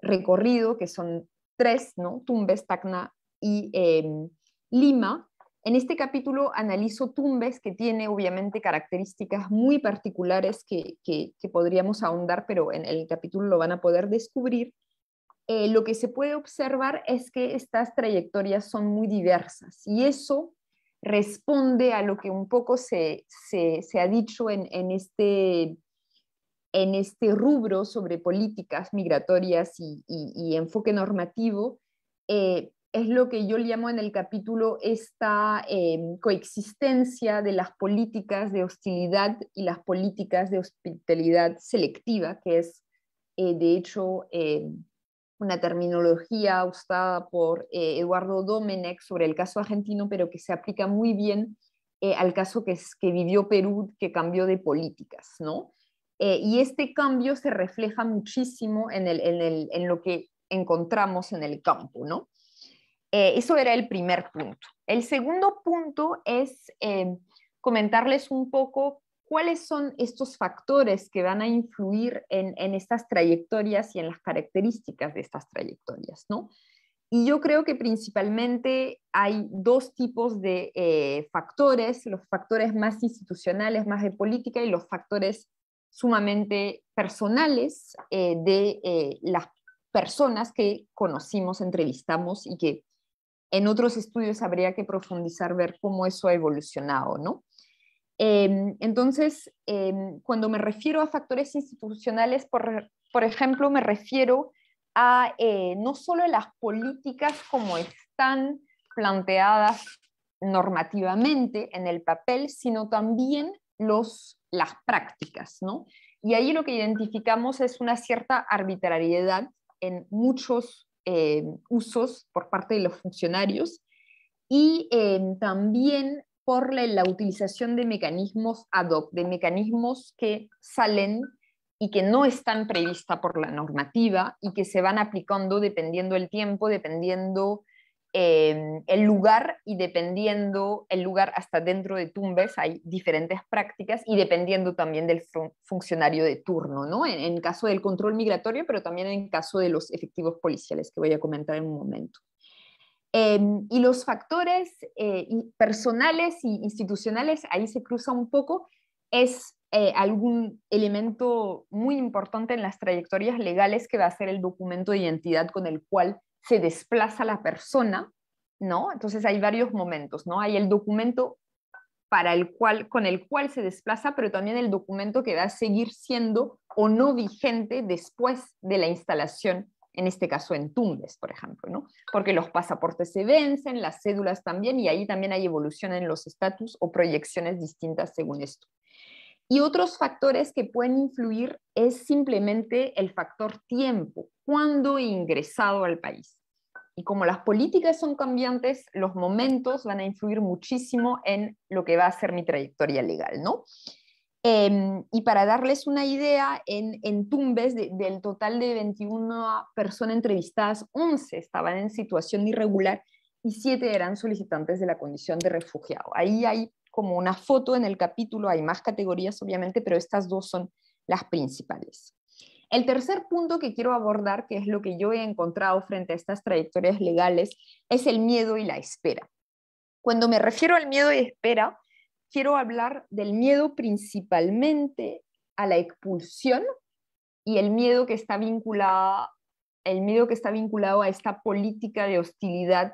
recorrido, que son tres, ¿no? Tumbes, Tacna y em, Lima. En este capítulo analizo Tumbes, que tiene obviamente características muy particulares que, podríamos ahondar, pero en el capítulo lo van a poder descubrir. Eh, lo que se puede observar es que estas trayectorias son muy diversas y eso responde a lo que un poco se, ha dicho en, este, en este rubro sobre políticas migratorias y, enfoque normativo, eh, es lo que yo llamo en el capítulo esta em, coexistencia de las políticas de hostilidad y las políticas de hospitalidad selectiva, que es eh, de hecho em, una terminología usada por eh, Eduardo Domenech sobre el caso argentino, pero que se aplica muy bien eh, al caso que, que vivió Perú, que cambió de políticas, ¿no? Eh, y este cambio se refleja muchísimo en, en, el, en, lo que encontramos en el campo, ¿no? eso era el primer punto. El segundo punto es comentarles un poco cuáles son estos factores que van a influir en, estas trayectorias y en las características de estas trayectorias, ¿no? Y yo creo que principalmente hay dos tipos de eh, factores, los factores más institucionales, más de política, y los factores sumamente personales eh, de eh, las personas que conocimos, entrevistamos y que en otros estudios habría que profundizar, ver cómo eso ha evolucionado, ¿no? Em, entonces, em, cuando me refiero a factores institucionales, por, ejemplo, me refiero a eh, no solo las políticas como están planteadas normativamente en el papel, sino también los, las prácticas, ¿no? Y ahí lo que identificamos es una cierta arbitrariedad en muchos eh, usos por parte de los funcionarios y em, también por la, utilización de mecanismos ad hoc, de mecanismos que salen y que no están previstas por la normativa y que se van aplicando dependiendo el tiempo, dependiendo eh, el lugar y dependiendo el lugar hasta dentro de Tumbes hay diferentes prácticas y dependiendo también del funcionario de turno, ¿no? En, caso del control migratorio, pero también en caso de los efectivos policiales que voy a comentar en un momento. Em, y los factores eh, personales e institucionales, ahí se cruza un poco, es eh, algún elemento muy importante en las trayectorias legales que va a ser el documento de identidad con el cual se desplaza la persona, ¿no? Entonces hay varios momentos, ¿no? Hay el documento para el cual, con el cual se desplaza, pero también el documento que va a seguir siendo o no vigente después de la instalación, en este caso en Tumbes, por ejemplo, ¿no? Porque los pasaportes se vencen, las cédulas también, y ahí también hay evolución en los estatus o proyecciones distintas según esto. Y otros factores que pueden influir es simplemente el factor tiempo, cuándo he ingresado al país. Y como las políticas son cambiantes, los momentos van a influir muchísimo en lo que va a ser mi trayectoria legal, ¿no? Em, y para darles una idea, en, en Tumbes, del total de 21 personas entrevistadas, 11 estaban en situación irregular y 7 eran solicitantes de la condición de refugiado. Ahí hay como una foto en el capítulo, hay más categorías obviamente, pero estas dos son las principales. El tercer punto que quiero abordar, que es lo que yo he encontrado frente a estas trayectorias legales, es el miedo y la espera. Cuando me refiero al miedo y espera, quiero hablar del miedo principalmente a la expulsión y el miedo que está vinculado, el miedo que está vinculado a esta política de hostilidad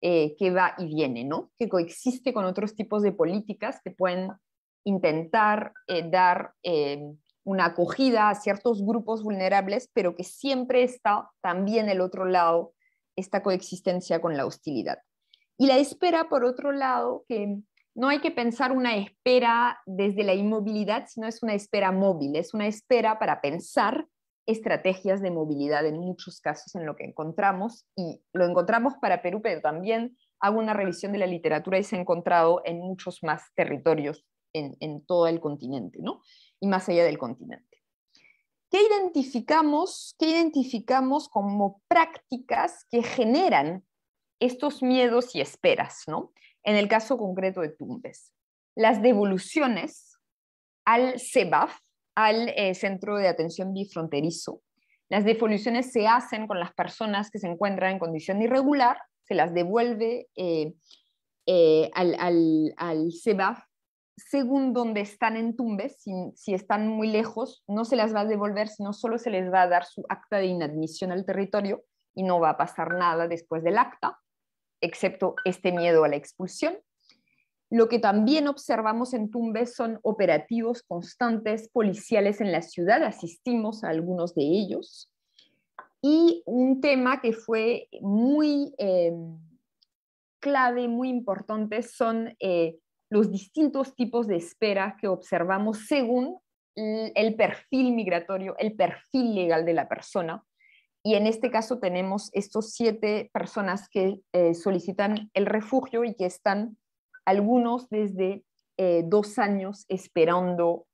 eh, que va y viene, ¿no? que coexiste con otros tipos de políticas que pueden intentar eh, dar eh, una acogida a ciertos grupos vulnerables, pero que siempre está también el otro lado, esta coexistencia con la hostilidad. Y la espera, por otro lado, que no hay que pensar una espera desde la inmovilidad, sino es una espera móvil, es una espera para pensar estrategias de movilidad en muchos casos en lo que encontramos y lo encontramos para Perú, pero también hago una revisión de la literatura y se ha encontrado en muchos más territorios en, todo el continente, ¿no? Y más allá del continente. ¿Qué identificamos, ¿Qué identificamos como prácticas que generan estos miedos y esperas, ¿no? En el caso concreto de Tumbes. Las devoluciones al CEBAF, al eh, centro de atención bifronterizo. Las devoluciones se hacen con las personas que se encuentran en condición irregular, se las devuelve eh, eh, al, al, CEBAF según donde están en Tumbes, si, si, están muy lejos, no se las va a devolver, sino solo se les va a dar su acta de inadmisión al territorio y no va a pasar nada después del acta, excepto este miedo a la expulsión. Lo que también observamos en Tumbes son operativos constantes policiales en la ciudad, asistimos a algunos de ellos. Y un tema que fue muy eh, clave, muy importante, son eh, los distintos tipos de espera que observamos según el perfil migratorio, el perfil legal de la persona. Y en este caso tenemos estos siete personas que eh, solicitan el refugio y que están algunos desde eh, dos años esperando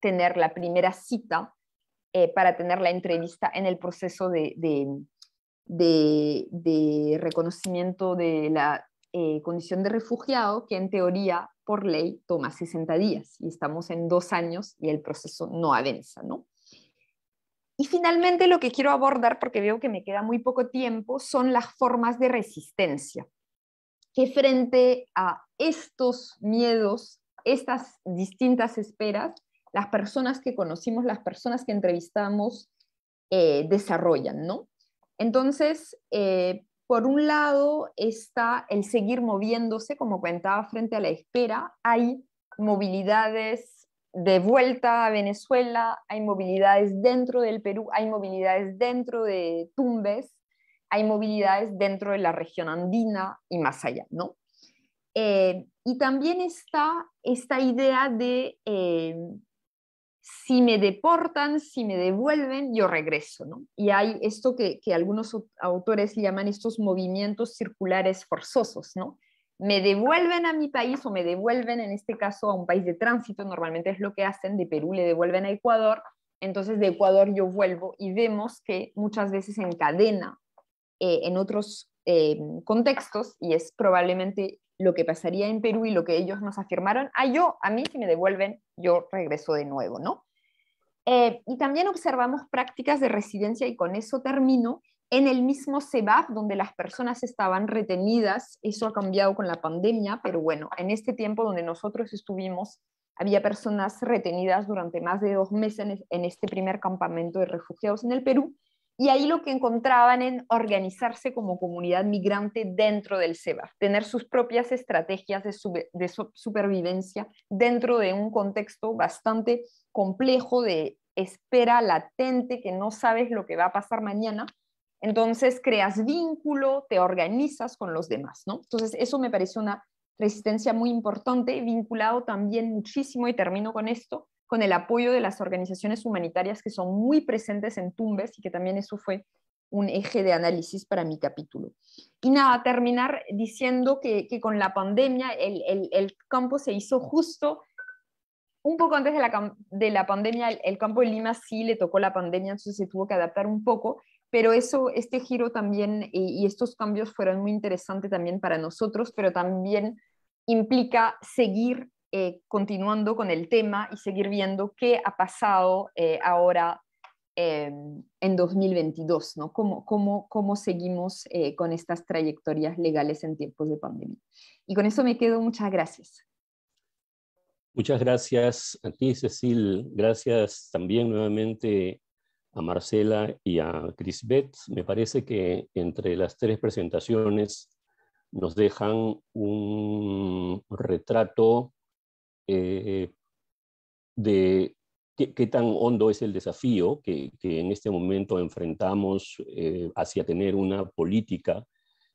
tener la primera cita eh, para tener la entrevista en el proceso de, de, reconocimiento de la eh, condición de refugiado, que en teoría por ley toma 60 días y estamos en dos años y el proceso no avanza, ¿no? Y finalmente lo que quiero abordar, porque veo que me queda muy poco tiempo, son las formas de resistencia que frente a estos miedos, estas distintas esperas, las personas que conocimos, las personas que entrevistamos, eh, desarrollan, ¿no? Entonces, eh, por un lado está el seguir moviéndose, como comentaba, frente a la espera. Hay movilidades de vuelta a Venezuela, hay movilidades dentro del Perú, hay movilidades dentro de Tumbes, hay movilidades dentro de la región andina y más allá, ¿no? Eh, y también está esta idea de eh, si me deportan, si me devuelven, yo regreso, ¿no? Y hay esto que, que algunos autores llaman estos movimientos circulares forzosos, ¿no? Me devuelven a mi país o me devuelven en este caso a un país de tránsito, normalmente es lo que hacen, de Perú le devuelven a Ecuador, Entonces de Ecuador yo vuelvo y vemos que muchas veces encadena eh, en otros eh, contextos y es probablemente lo que pasaría en Perú y lo que ellos nos afirmaron, ah, yo, a mí si me devuelven, yo regreso de nuevo, ¿no? Eh, y también observamos prácticas de residencia, y con eso termino, en el mismo CEBAF, donde las personas estaban retenidas. Eso ha cambiado con la pandemia, pero bueno, en este tiempo donde nosotros estuvimos, había personas retenidas durante más de dos meses en este primer campamento de refugiados en el Perú. Y ahí lo que encontraban en organizarse como comunidad migrante dentro del CEBAF, tener sus propias estrategias de, de supervivencia dentro de un contexto bastante complejo de espera latente, que no sabes lo que va a pasar mañana. Entonces creas vínculo, te organizas con los demás, ¿no? Entonces eso me parece una resistencia muy importante, vinculado también muchísimo, y termino con esto, con el apoyo de las organizaciones humanitarias que son muy presentes en Tumbes y que también eso fue un eje de análisis para mi capítulo. Y nada, terminar diciendo que, con la pandemia el, el, el campo se hizo justo un poco antes de la, de la pandemia, el, campo de Lima sí le tocó la pandemia, entonces se tuvo que adaptar un poco, pero eso, este giro también y, estos cambios fueron muy interesantes también para nosotros, pero también implica seguir eh, continuando con el tema y seguir viendo qué ha pasado eh, ahora em, en 2022, ¿no? ¿Cómo, cómo, cómo seguimos eh, con estas trayectorias legales en tiempos de pandemia? Y con eso me quedo. Muchas gracias. Muchas gracias a ti, Cecil. Gracias también nuevamente a Marcela y a Crisbeth. Me parece que entre las tres presentaciones nos dejan un retrato eh, de qué, tan hondo es el desafío que, en este momento enfrentamos eh, hacia tener una política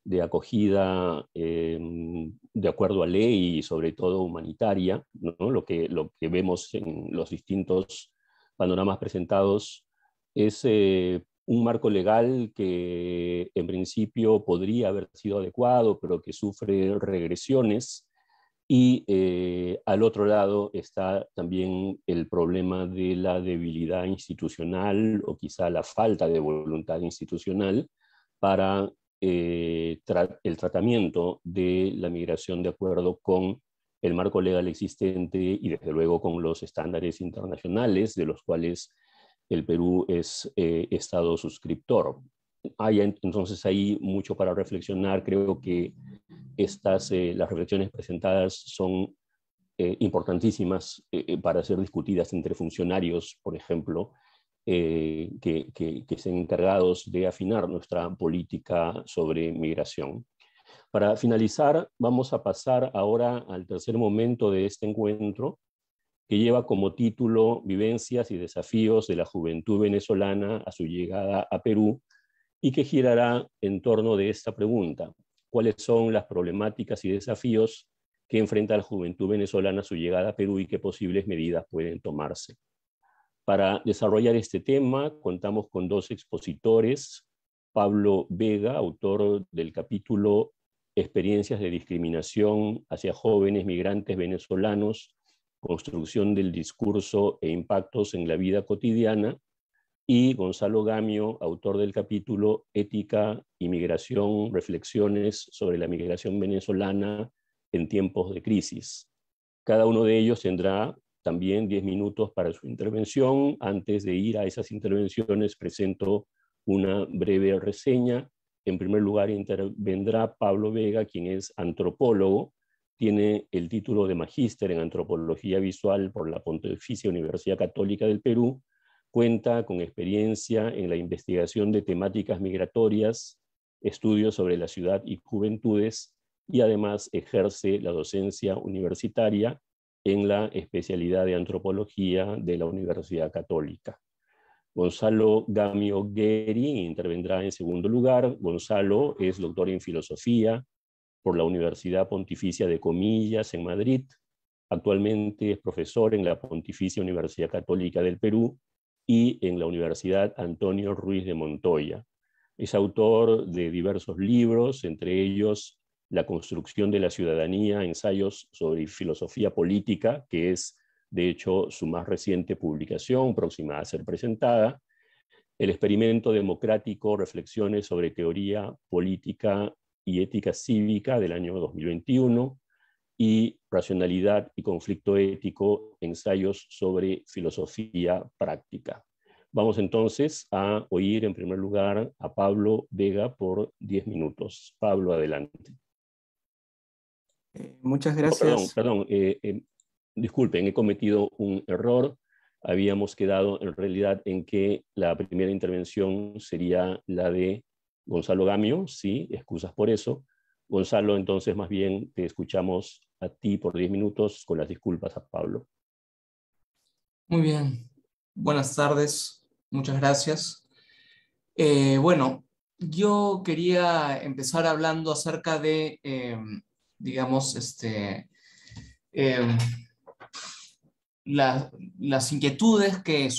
de acogida em, de acuerdo a ley y sobre todo humanitaria, lo, que, lo que vemos en los distintos panoramas presentados es eh, un marco legal que en principio podría haber sido adecuado, pero que sufre regresiones. Y eh, al otro lado está también el problema de la debilidad institucional o quizá la falta de voluntad institucional para eh, el tratamiento de la migración de acuerdo con el marco legal existente y desde luego con los estándares internacionales de los cuales el Perú es eh, Estado suscriptor. Hay entonces ahí mucho para reflexionar. Creo que estas, eh, las reflexiones presentadas son importantísimas para ser discutidas entre funcionarios, por ejemplo, eh, que, que, que sean encargados de afinar nuestra política sobre migración. Para finalizar, vamos a pasar ahora al tercer momento de este encuentro, que lleva como título Vivencias y desafíos de la juventud venezolana a su llegada a Perú, y que girará en torno de esta pregunta. ¿Cuáles son las problemáticas y desafíos que enfrenta la juventud venezolana a su llegada a Perú y qué posibles medidas pueden tomarse? Para desarrollar este tema contamos con dos expositores, Pablo Vega, autor del capítulo Experiencias de discriminación hacia jóvenes migrantes venezolanos, construcción del discurso e impactos en la vida cotidiana, y Gonzalo Gamio, autor del capítulo Ética, Inmigración, Reflexiones sobre la migración venezolana en tiempos de crisis. Cada uno de ellos tendrá también 10 minutos para su intervención. Antes de ir a esas intervenciones, presento una breve reseña. En primer lugar, intervendrá Pablo Vega, quien es antropólogo. Tiene el título de magíster en antropología visual por la Pontificia Universidad Católica del Perú. Cuenta con experiencia en la investigación de temáticas migratorias, estudios sobre la ciudad y juventudes, y además ejerce la docencia universitaria en la especialidad de antropología de la Universidad Católica. Gonzalo Gamio Gueri intervendrá en segundo lugar. Gonzalo es doctor en filosofía por la Universidad Pontificia de Comillas en Madrid. Actualmente es profesor en la Pontificia Universidad Católica del Perú y en la Universidad Antonio Ruiz de Montoya. Es autor de diversos libros, entre ellos la construcción de la ciudadanía, ensayos sobre filosofía política, que es de hecho su más reciente publicación, próxima a ser presentada, El experimento democrático, reflexiones sobre teoría política y ética cívica del año 2021, y Racionalidad y conflicto ético, ensayos sobre filosofía práctica. Vamos entonces a oír en primer lugar a Pablo Vega por 10 minutos. Pablo, adelante. Eh, muchas gracias. perdón, eh, eh, disculpen, he cometido un error. Habíamos quedado en realidad en que la primera intervención sería la de Gonzalo Gamio, sí, excusas por eso. Gonzalo, entonces más bien te escuchamos a ti por 10 minutos con las disculpas a Pablo. Muy bien. Buenas tardes. Muchas gracias. Eh, bueno, yo quería empezar hablando acerca de, em, digamos, este, em, las inquietudes que,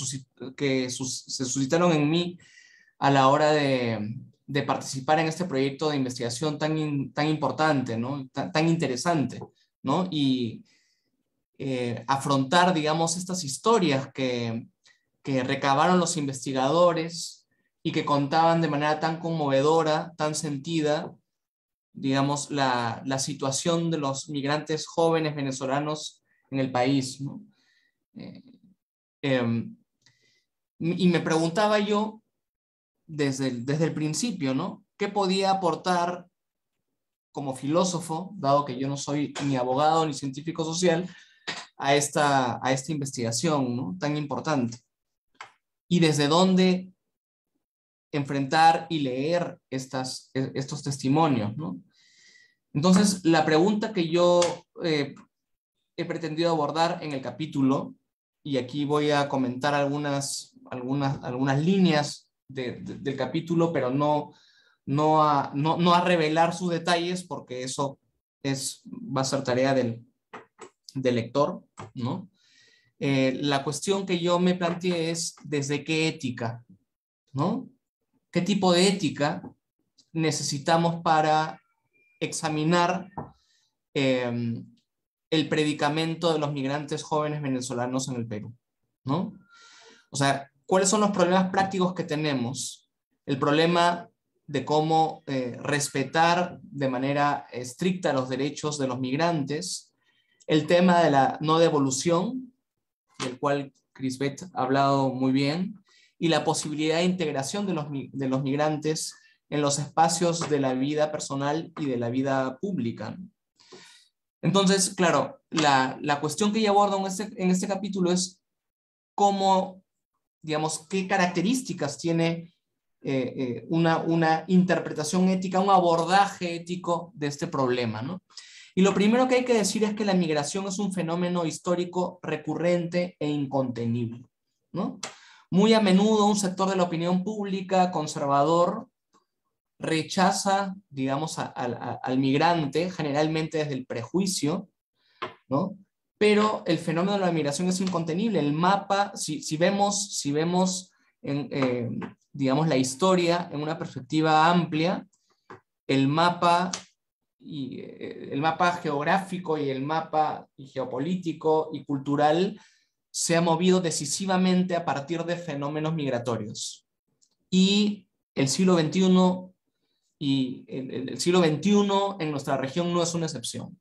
que se suscitaron en mí a la hora de, de, participar en este proyecto de investigación tan, tan importante, ¿no? tan, interesante, ¿no? y eh, afrontar, digamos, estas historias que, que recabaron los investigadores y que contaban de manera tan conmovedora, tan sentida, digamos, la, situación de los migrantes jóvenes venezolanos en el país. Eh, em, y me preguntaba yo desde el, desde el principio, ¿no? ¿Qué podía aportar como filósofo, dado que yo no soy ni abogado ni científico social, a esta, a esta investigación tan importante? y desde dónde enfrentar y leer estas, e, estos testimonios. ¿no? Entonces, la pregunta que yo eh, he pretendido abordar en el capítulo, y aquí voy a comentar algunas, algunas, algunas líneas del capítulo, pero no, no, a, no, a revelar sus detalles, porque eso es, va a ser tarea del, del lector, ¿no? Eh, la cuestión que yo me planteé es desde qué ética, ¿no? ¿Qué tipo de ética necesitamos para examinar em, el predicamento de los migrantes jóvenes venezolanos en el Perú, ¿no? O sea, ¿cuáles son los problemas prácticos que tenemos? El problema de cómo eh, respetar de manera estricta los derechos de los migrantes, el tema de la no devolución, del cual Crisbet ha hablado muy bien, y la posibilidad de integración de los, de los migrantes en los espacios de la vida personal y de la vida pública. Entonces, claro, la, la cuestión que yo abordo en este, en este capítulo es cómo, digamos, qué características tiene eh, eh, una, una interpretación ética, un abordaje ético de este problema, ¿no? Y lo primero que hay que decir es que la migración es un fenómeno histórico recurrente e incontenible. ¿no? Muy a menudo un sector de la opinión pública conservador rechaza, digamos, al migrante, generalmente desde el prejuicio, ¿no? Pero el fenómeno de la migración es incontenible. El mapa, si, vemos, si vemos en, eh, digamos, la historia en una perspectiva amplia, el mapa y eh, el mapa geográfico y el mapa geopolítico y cultural se ha movido decisivamente a partir de fenómenos migratorios. Y el siglo XXI y el, siglo XXI en nuestra región no es una excepción.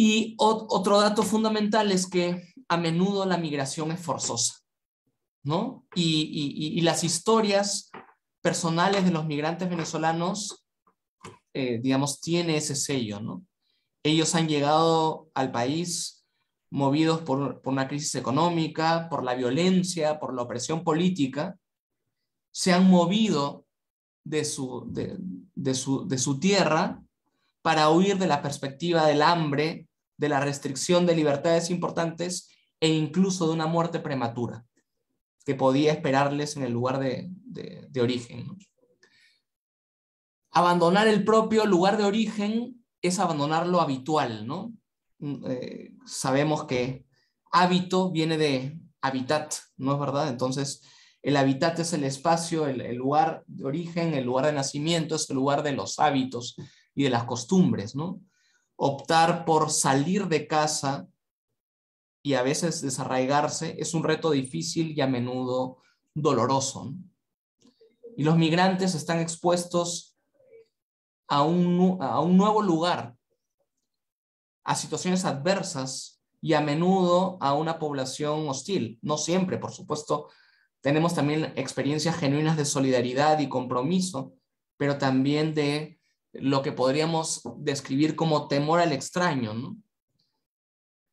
Y otro dato fundamental es que a menudo la migración es forzosa. ¿no? y las historias personales de los migrantes venezolanos eh, digamos, tiene ese sello, ¿no? Ellos han llegado al país movidos por, una crisis económica, por la violencia, por la opresión política, se han movido de su, de, su, de su tierra para huir de la perspectiva del hambre, de la restricción de libertades importantes e incluso de una muerte prematura que podía esperarles en el lugar de, de origen. abandonar el propio lugar de origen es abandonar lo habitual, ¿no? Mm, eh, sabemos que hábito viene de habitat, ¿no es verdad? Entonces, el hábitat es el espacio, el, lugar de origen, el lugar de nacimiento, es el lugar de los hábitos y de las costumbres, ¿no? Optar por salir de casa y a veces desarraigarse es un reto difícil y a menudo doloroso. Y los migrantes están expuestos a un, a un nuevo lugar, a situaciones adversas y a menudo a una población hostil. No siempre, por supuesto, tenemos también experiencias genuinas de solidaridad y compromiso, pero también de lo que podríamos describir como temor al extraño.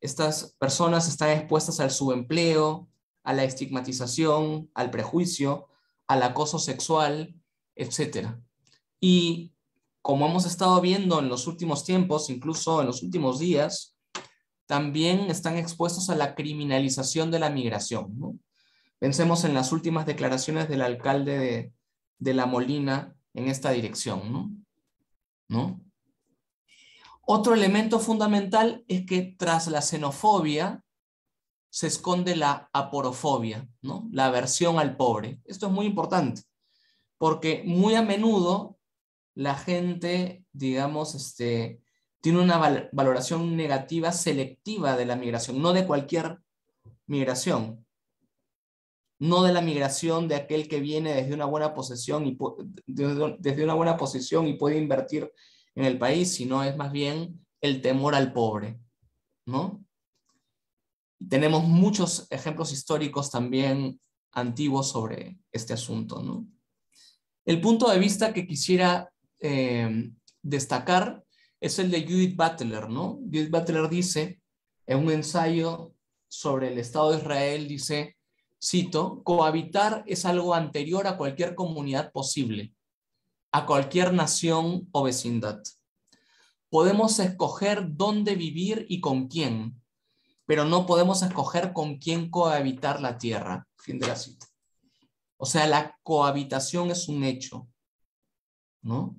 Estas personas están expuestas al subempleo, a la estigmatización, al prejuicio, al acoso sexual, etc. Y como hemos estado viendo en los últimos tiempos, incluso en los últimos días, también están expuestos a la criminalización de la migración. Pensemos en las últimas declaraciones del alcalde de, La Molina en esta dirección. ¿No? Otro elemento fundamental es que tras la xenofobia se esconde la aporofobia, ¿no? la aversión al pobre. Esto es muy importante, porque muy a menudo la gente, digamos, este, tiene una valoración negativa selectiva de la migración, no de cualquier migración, no de la migración de aquel que viene desde una buena posición y desde una buena posición y puede invertir en el país, sino es más bien el temor al pobre, ¿no? Tenemos muchos ejemplos históricos también antiguos sobre este asunto, ¿no? El punto de vista que quisiera eh, destacar es el de Judith Butler, ¿no? Judith Butler dice, en un ensayo sobre el Estado de Israel, dice, cito, cohabitar es algo anterior a cualquier comunidad posible a cualquier nación o vecindad. Podemos escoger dónde vivir y con quién, pero no podemos escoger con quién cohabitar la tierra. Fin de la cita. O sea, la cohabitación es un hecho, ¿no?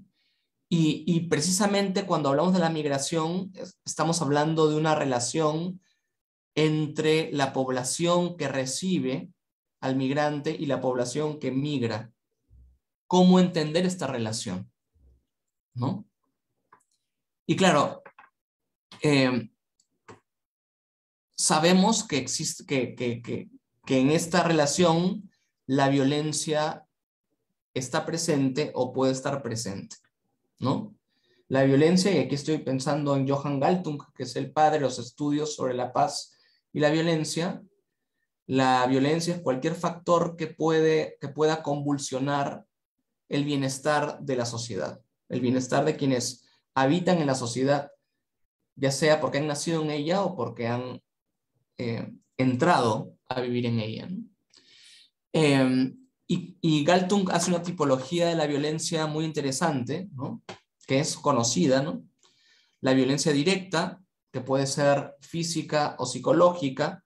Y, y, precisamente cuando hablamos de la migración, estamos hablando de una relación entre la población que recibe al migrante y la población que migra cómo entender esta relación, ¿no? Y claro, eh, sabemos que existe, que, que, que, que en esta relación la violencia está presente o puede estar presente, ¿no? La violencia, y aquí estoy pensando en Johann Galtung, que es el padre de los estudios sobre la paz y la violencia, la violencia es cualquier factor que, puede, que pueda convulsionar el bienestar de la sociedad, el bienestar de quienes habitan en la sociedad, ya sea porque han nacido en ella o porque han eh, entrado a vivir en ella. Em, y, Galtung hace una tipología de la violencia muy interesante, que es conocida, ¿no? la violencia directa, que puede ser física o psicológica,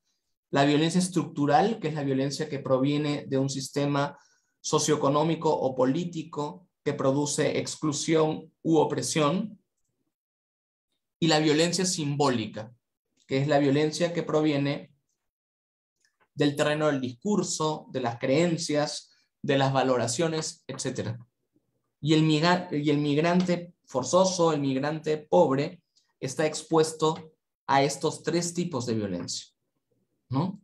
la violencia estructural, que es la violencia que proviene de un sistema socioeconómico o político que produce exclusión u opresión, y la violencia simbólica, que es la violencia que proviene del terreno del discurso, de las creencias, de las valoraciones, etc. Y el, migrante forzoso, el migrante pobre, está expuesto a estos tres tipos de violencia. ¿no?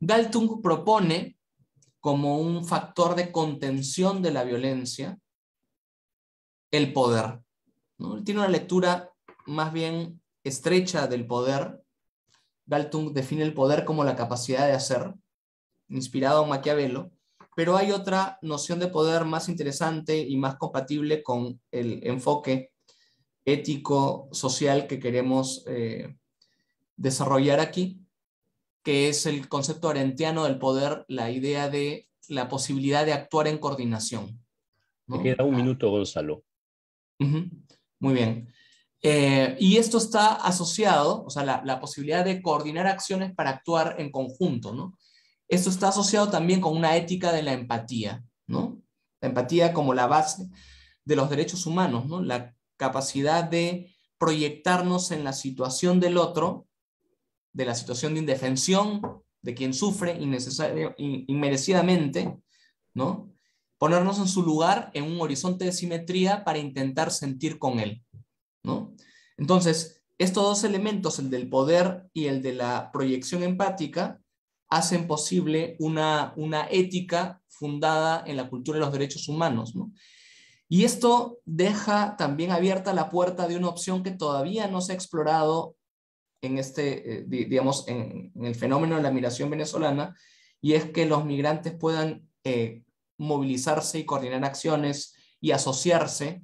Galtung propone como un factor de contención de la violencia el poder. ¿no? Tiene una lectura más bien estrecha del poder. Galtung define el poder como la capacidad de hacer, inspirado en Maquiavelo, pero hay otra noción de poder más interesante y más compatible con el enfoque ético, social que queremos eh, desarrollar aquí, que es el concepto arentiano del poder, la idea de la posibilidad de actuar en coordinación. Me queda un minuto, Gonzalo. Muy bien. Eh, y esto está asociado, o sea, la, posibilidad de coordinar acciones para actuar en conjunto, ¿no? Esto está asociado también con una ética de la empatía, ¿no? La empatía como la base de los derechos humanos, ¿no? La capacidad de proyectarnos en la situación del otro de la situación de indefensión de quien sufre innecesario, inmerecidamente, ¿no? Ponernos en su lugar en un horizonte de simetría para intentar sentir con él, ¿no? Entonces, estos dos elementos, el del poder y el de la proyección empática, hacen posible una, una ética fundada en la cultura de los derechos humanos. Y esto deja también abierta la puerta de una opción que todavía no se ha explorado en este, eh, digamos, en, el fenómeno de la migración venezolana, y es que los migrantes puedan eh, movilizarse y coordinar acciones y asociarse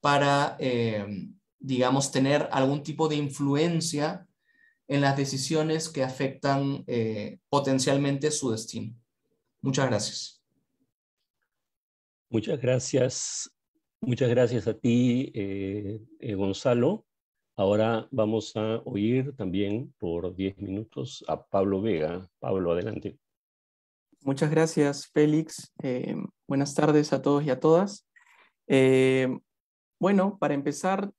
para, eh, digamos, tener algún tipo de influencia en las decisiones que afectan potencialmente su destino. Muchas gracias. Muchas gracias. Muchas gracias a ti, eh, eh, Gonzalo. Ahora vamos a oír también por 10 minutos a Pablo Vega. Pablo, adelante. Muchas gracias, Félix. Eh, buenas tardes a todos y a todas. bueno, para empezar,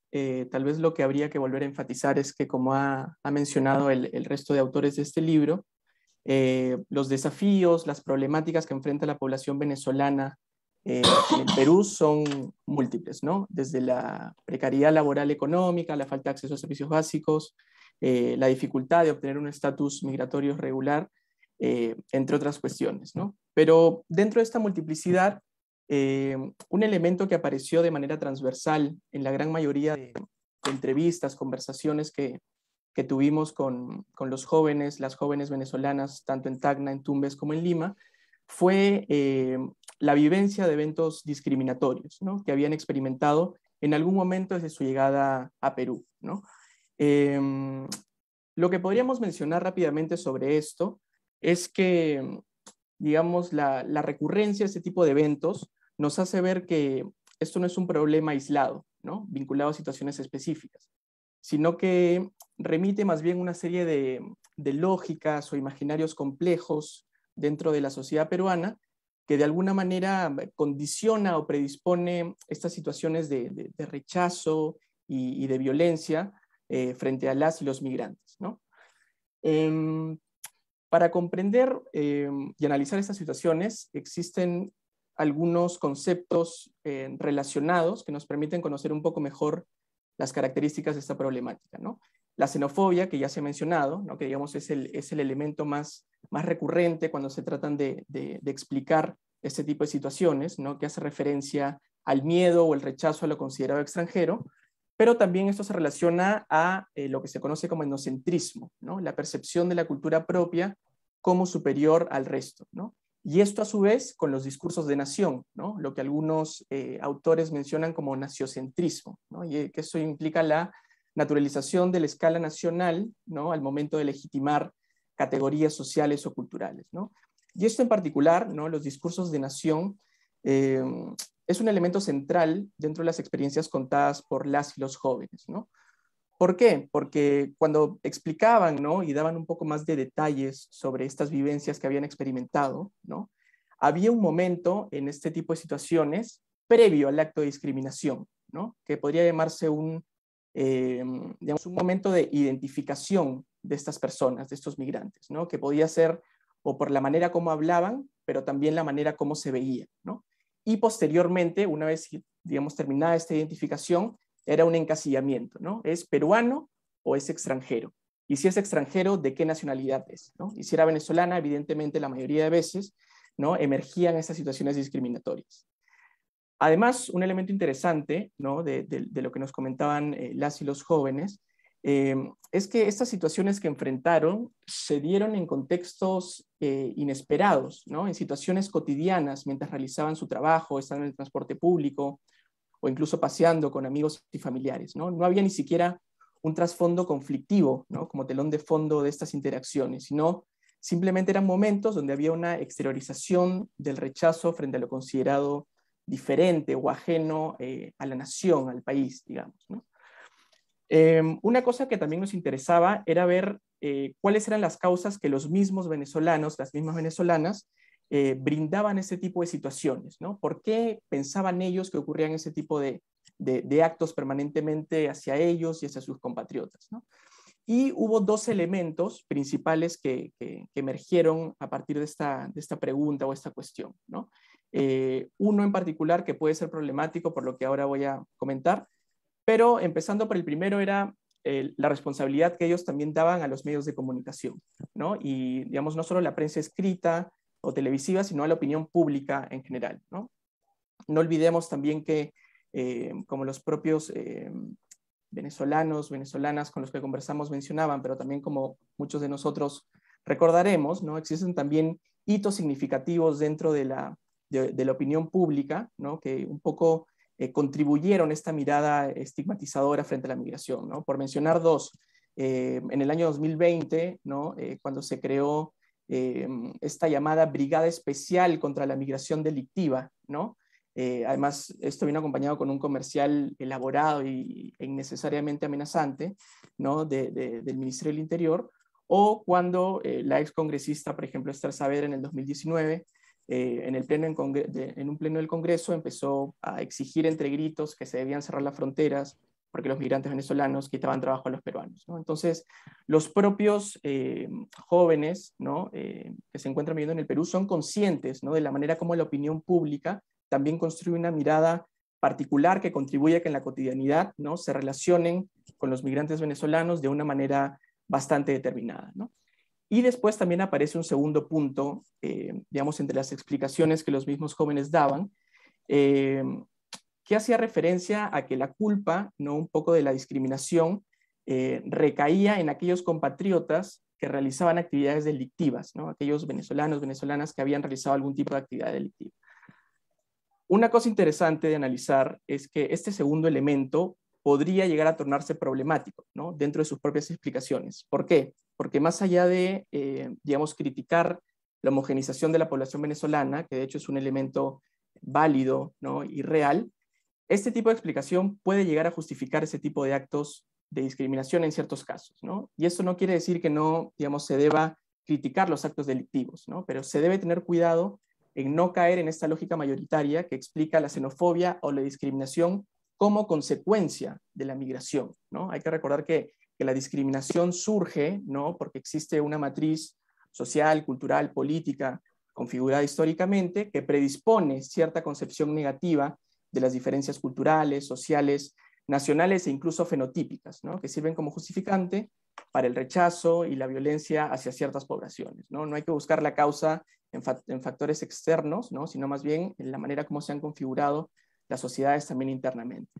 tal vez lo que habría que volver a enfatizar es que, como ha, mencionado el, el, resto de autores de este libro, los desafíos, las problemáticas que enfrenta la población venezolana eh, en Perú son múltiples, ¿no? Desde la precariedad laboral económica, la falta de acceso a servicios básicos, eh, la dificultad de obtener un estatus migratorio regular, eh, entre otras cuestiones. Pero dentro de esta multiplicidad, un elemento que apareció de manera transversal en la gran mayoría de, entrevistas, conversaciones que, que tuvimos con, con, los jóvenes, las jóvenes venezolanas, tanto en Tacna, en Tumbes como en Lima, fue la vivencia de eventos discriminatorios que habían experimentado en algún momento desde su llegada a Perú. Em, lo que podríamos mencionar rápidamente sobre esto es que, digamos, la, recurrencia de este tipo de eventos nos hace ver que esto no es un problema aislado, vinculado a situaciones específicas, sino que remite más bien una serie de lógicas o imaginarios complejos dentro de la sociedad peruana que de alguna manera condiciona o predispone estas situaciones de, rechazo y, de violencia eh, frente a las y los migrantes. Em, para comprender em, y analizar estas situaciones existen algunos conceptos eh, relacionados que nos permiten conocer un poco mejor las características de esta problemática. La xenofobia, que ya se ha mencionado, que digamos es el, es el elemento más más recurrente cuando se tratan de, explicar este tipo de situaciones, ¿no? que hace referencia al miedo o el rechazo a lo considerado extranjero, pero también esto se relaciona a eh, lo que se conoce como etnocentrismo, ¿no? la percepción de la cultura propia como superior al resto. ¿no? Y esto a su vez con los discursos de nación, ¿no? lo que algunos eh, autores mencionan como naciocentrismo, ¿no? y que eso implica la naturalización de la escala nacional ¿no? al momento de legitimar categorías sociales o culturales. ¿no? Y esto en particular, ¿no? los discursos de nación, eh, es un elemento central dentro de las experiencias contadas por las y los jóvenes. ¿no? ¿Por qué? Porque cuando explicaban ¿no? y daban un poco más de detalles sobre estas vivencias que habían experimentado, ¿no? había un momento en este tipo de situaciones previo al acto de discriminación, ¿no? que podría llamarse un, eh, digamos, un momento de identificación de estas personas, de estos migrantes, ¿no? que podía ser o por la manera como hablaban, pero también la manera como se veían. ¿no? Y posteriormente, una vez, digamos, terminada esta identificación, era un encasillamiento, ¿no? ¿Es peruano o es extranjero? Y si es extranjero, ¿de qué nacionalidad es? ¿no? Y si era venezolana, evidentemente la mayoría de veces ¿no? emergían estas situaciones discriminatorias. Además, un elemento interesante de, lo que nos comentaban eh, las y los jóvenes Em, es que estas situaciones que enfrentaron se dieron en contextos eh, inesperados, ¿no? en situaciones cotidianas mientras realizaban su trabajo, estaban en el transporte público o incluso paseando con amigos y familiares. No, había ni siquiera un trasfondo conflictivo como telón de fondo de estas interacciones, sino simplemente eran momentos donde había una exteriorización del rechazo frente a lo considerado diferente o ajeno eh, a la nación, al país, digamos. ¿no? Em, una cosa que también nos interesaba era ver eh, cuáles eran las causas que los mismos venezolanos, las mismas venezolanas, eh, brindaban ese tipo de situaciones, ¿no? ¿Por qué pensaban ellos que ocurrían ese tipo de, actos permanentemente hacia ellos y hacia sus compatriotas, Y hubo dos elementos principales que, emergieron a partir de esta, pregunta o esta cuestión, eh, uno en particular que puede ser problemático por lo que ahora voy a comentar, pero empezando por el primero era la responsabilidad que ellos también daban a los medios de comunicación, ¿no? Y, digamos, no solo la prensa escrita o televisiva, sino a la opinión pública en general, ¿no? No olvidemos también que, eh, como los propios eh, venezolanos, venezolanas con los que conversamos mencionaban, pero también como muchos de nosotros recordaremos, ¿no? Existen también hitos significativos dentro de la, de, la opinión pública. Que un poco eh, contribuyeron a esta mirada estigmatizadora frente a la migración. Por mencionar dos, en el año 2020, ¿no? cuando se creó esta llamada Brigada Especial contra la Migración Delictiva. Eh, además, esto vino acompañado con un comercial elaborado y, e innecesariamente amenazante del Ministerio del Interior, o cuando eh, la ex congresista, por ejemplo, Esther Saavedra en el 2019, eh, en, el pleno en, un pleno del Congreso empezó a exigir entre gritos que se debían cerrar las fronteras porque los migrantes venezolanos quitaban trabajo a los peruanos. Entonces, los propios jóvenes ¿no? que se encuentran viviendo en el Perú son conscientes ¿no? de la manera como la opinión pública también construye una mirada particular que contribuye a que en la cotidianidad ¿no? se relacionen con los migrantes venezolanos de una manera bastante determinada. Y después también aparece un segundo punto, eh, digamos, entre las explicaciones que los mismos jóvenes daban, eh, que hacía referencia a que la culpa, ¿no? un poco de la discriminación, eh, recaía en aquellos compatriotas que realizaban actividades delictivas, ¿no? aquellos venezolanos, venezolanas que habían realizado algún tipo de actividad delictiva. Una cosa interesante de analizar es que este segundo elemento podría llegar a tornarse problemático ¿no? dentro de sus propias explicaciones. ¿Por qué? Porque más allá de, eh, digamos, criticar la homogenización de la población venezolana, que de hecho es un elemento válido ¿no? y real, este tipo de explicación puede llegar a justificar ese tipo de actos de discriminación en ciertos casos. ¿no? Y esto no quiere decir que no, digamos, se deba criticar los actos delictivos, ¿no? pero se debe tener cuidado en no caer en esta lógica mayoritaria que explica la xenofobia o la discriminación como consecuencia de la migración. ¿no? Hay que recordar que, la discriminación surge ¿no? porque existe una matriz social, cultural, política, configurada históricamente, que predispone cierta concepción negativa de las diferencias culturales, sociales, nacionales e incluso fenotípicas, ¿no? que sirven como justificante para el rechazo y la violencia hacia ciertas poblaciones. No, no hay que buscar la causa en, factores externos, ¿no? sino más bien en la manera como se han configurado las sociedades también internamente.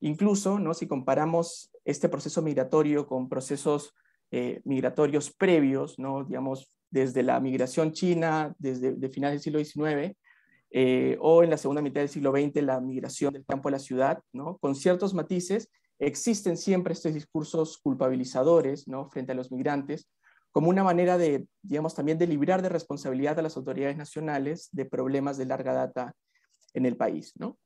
Incluso, ¿no? si comparamos este proceso migratorio con procesos eh, migratorios previos, ¿no? digamos, desde la migración china, desde de finales del siglo XIX, eh, o en la segunda mitad del siglo XX, la migración del campo a la ciudad, ¿no? con ciertos matices, existen siempre estos discursos culpabilizadores ¿no? frente a los migrantes, como una manera de, digamos, también de librar de responsabilidad a las autoridades nacionales de problemas de larga data en el país, ¿no?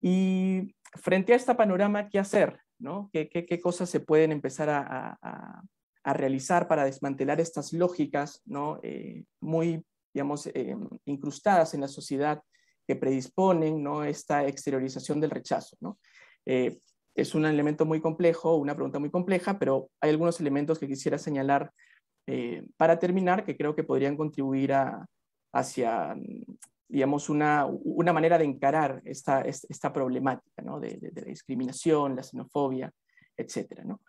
Y frente a este panorama, ¿qué hacer? ¿no? ¿Qué, cosas se pueden empezar a, realizar para desmantelar estas lógicas ¿no? Eh, muy, digamos, eh, incrustadas en la sociedad que predisponen ¿no? esta exteriorización del rechazo? ¿no? Eh, es un elemento muy complejo, una pregunta muy compleja, pero hay algunos elementos que quisiera señalar para terminar, que creo que podrían contribuir a, hacia, digamos, una, una, manera de encarar esta, esta problemática ¿no? de, de, la discriminación, la xenofobia, etc. ¿no?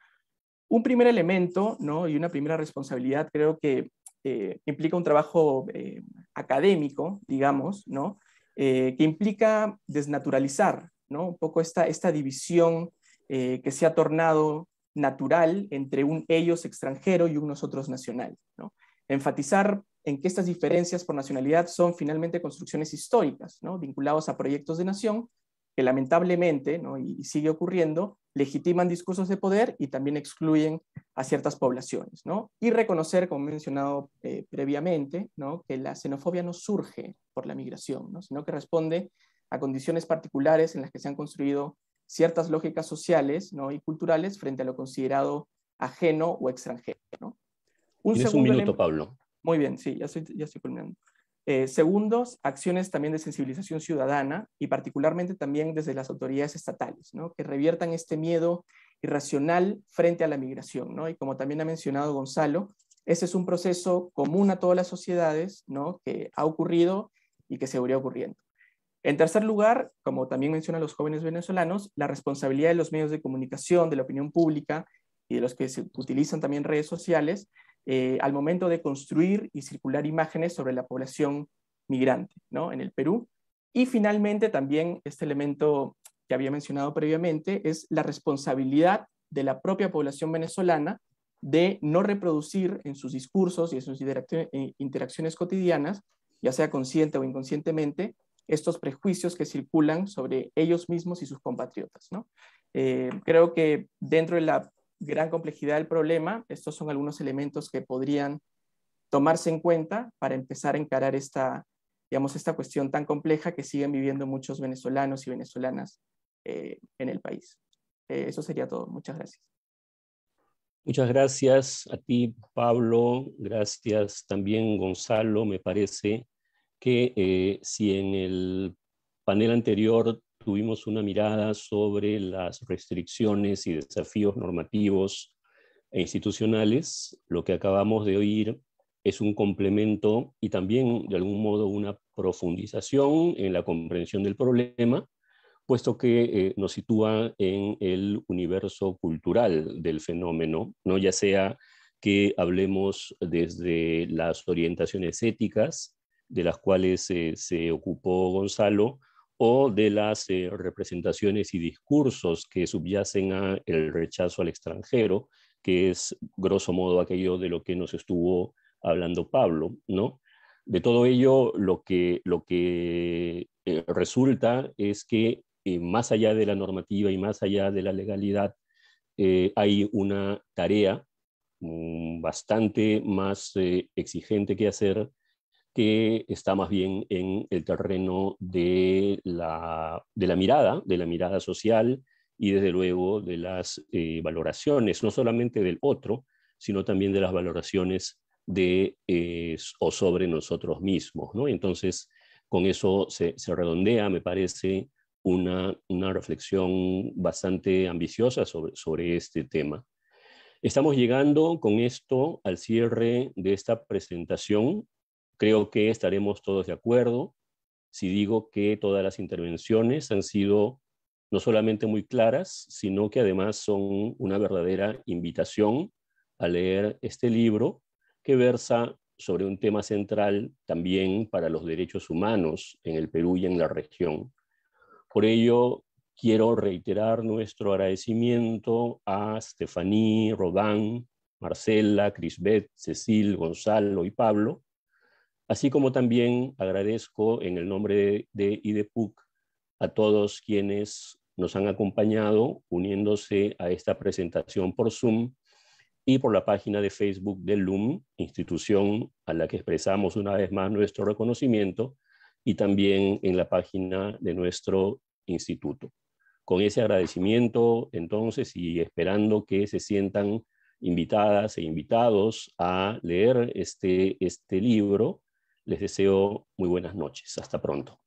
Un primer elemento ¿no? y una primera responsabilidad creo que eh, implica un trabajo eh, académico, digamos, ¿no? que implica desnaturalizar ¿no? un poco esta, esta división que se ha tornado natural entre un ellos extranjero y un nosotros nacional. ¿no? Enfatizar en que estas diferencias por nacionalidad son finalmente construcciones históricas, ¿no? vinculados a proyectos de nación que lamentablemente, ¿no? y, sigue ocurriendo, legitiman discursos de poder y también excluyen a ciertas poblaciones. ¿no? Y reconocer, como he mencionado eh, previamente, ¿no? que la xenofobia no surge por la migración, ¿no? sino que responde a condiciones particulares en las que se han construido ciertas lógicas sociales ¿no? y culturales frente a lo considerado ajeno o extranjero. ¿no? Un Tienes un minuto, Pablo. Muy bien, sí, ya estoy, ya estoy culminando. Eh, segundos, acciones también de sensibilización ciudadana y particularmente también desde las autoridades estatales, ¿no? que reviertan este miedo irracional frente a la migración. ¿no? Y como también ha mencionado Gonzalo, ese es un proceso común a todas las sociedades ¿no? que ha ocurrido y que seguiría ocurriendo. En tercer lugar, como también mencionan los jóvenes venezolanos, la responsabilidad de los medios de comunicación, de la opinión pública, y de los que se utilizan también redes sociales eh, al momento de construir y circular imágenes sobre la población migrante ¿no? en el Perú. Y finalmente también este elemento que había mencionado previamente es la responsabilidad de la propia población venezolana de no reproducir en sus discursos y en sus eh, interacciones cotidianas, ya sea consciente o inconscientemente, estos prejuicios que circulan sobre ellos mismos y sus compatriotas. ¿no? Eh, creo que dentro de la gran complejidad del problema, estos son algunos elementos que podrían tomarse en cuenta para empezar a encarar esta, digamos, esta cuestión tan compleja que siguen viviendo muchos venezolanos y venezolanas eh, en el país. Eh, eso sería todo. Muchas gracias. Muchas gracias a ti, Pablo. Gracias también, Gonzalo. Me parece que eh, si en el panel anterior tuvimos una mirada sobre las restricciones y desafíos normativos e institucionales. Lo que acabamos de oír es un complemento y también, de algún modo, una profundización en la comprensión del problema, puesto que eh, nos sitúa en el universo cultural del fenómeno, ¿no? ya sea que hablemos desde las orientaciones éticas, de las cuales eh, se ocupó Gonzalo, o de las eh, representaciones y discursos que subyacen a el rechazo al extranjero, que es grosso modo aquello de lo que nos estuvo hablando Pablo, ¿no? De todo ello, lo que, lo que eh, resulta es que eh, más allá de la normativa y más allá de la legalidad, hay una tarea mm, bastante más exigente que hacer que está más bien en el terreno de la, de la mirada, de la mirada social y desde luego de las eh, valoraciones, no solamente del otro, sino también de las valoraciones de eh, o sobre nosotros mismos. ¿no? Entonces, con eso se, se redondea, me parece, una, una, reflexión bastante ambiciosa sobre, sobre este tema. Estamos llegando con esto al cierre de esta presentación Creo que estaremos todos de acuerdo si digo que todas las intervenciones han sido no solamente muy claras, sino que además son una verdadera invitación a leer este libro que versa sobre un tema central también para los derechos humanos en el Perú y en la región. Por ello, quiero reiterar nuestro agradecimiento a Stephanie, Rodán, Marcela, Crisbet, Cecil, Gonzalo y Pablo Así como también agradezco en el nombre de IDEPUC a todos quienes nos han acompañado uniéndose a esta presentación por Zoom y por la página de Facebook del LUM, institución a la que expresamos una vez más nuestro reconocimiento, y también en la página de nuestro instituto. Con ese agradecimiento, entonces, y esperando que se sientan invitadas e invitados a leer este, este libro, les deseo muy buenas noches. Hasta pronto.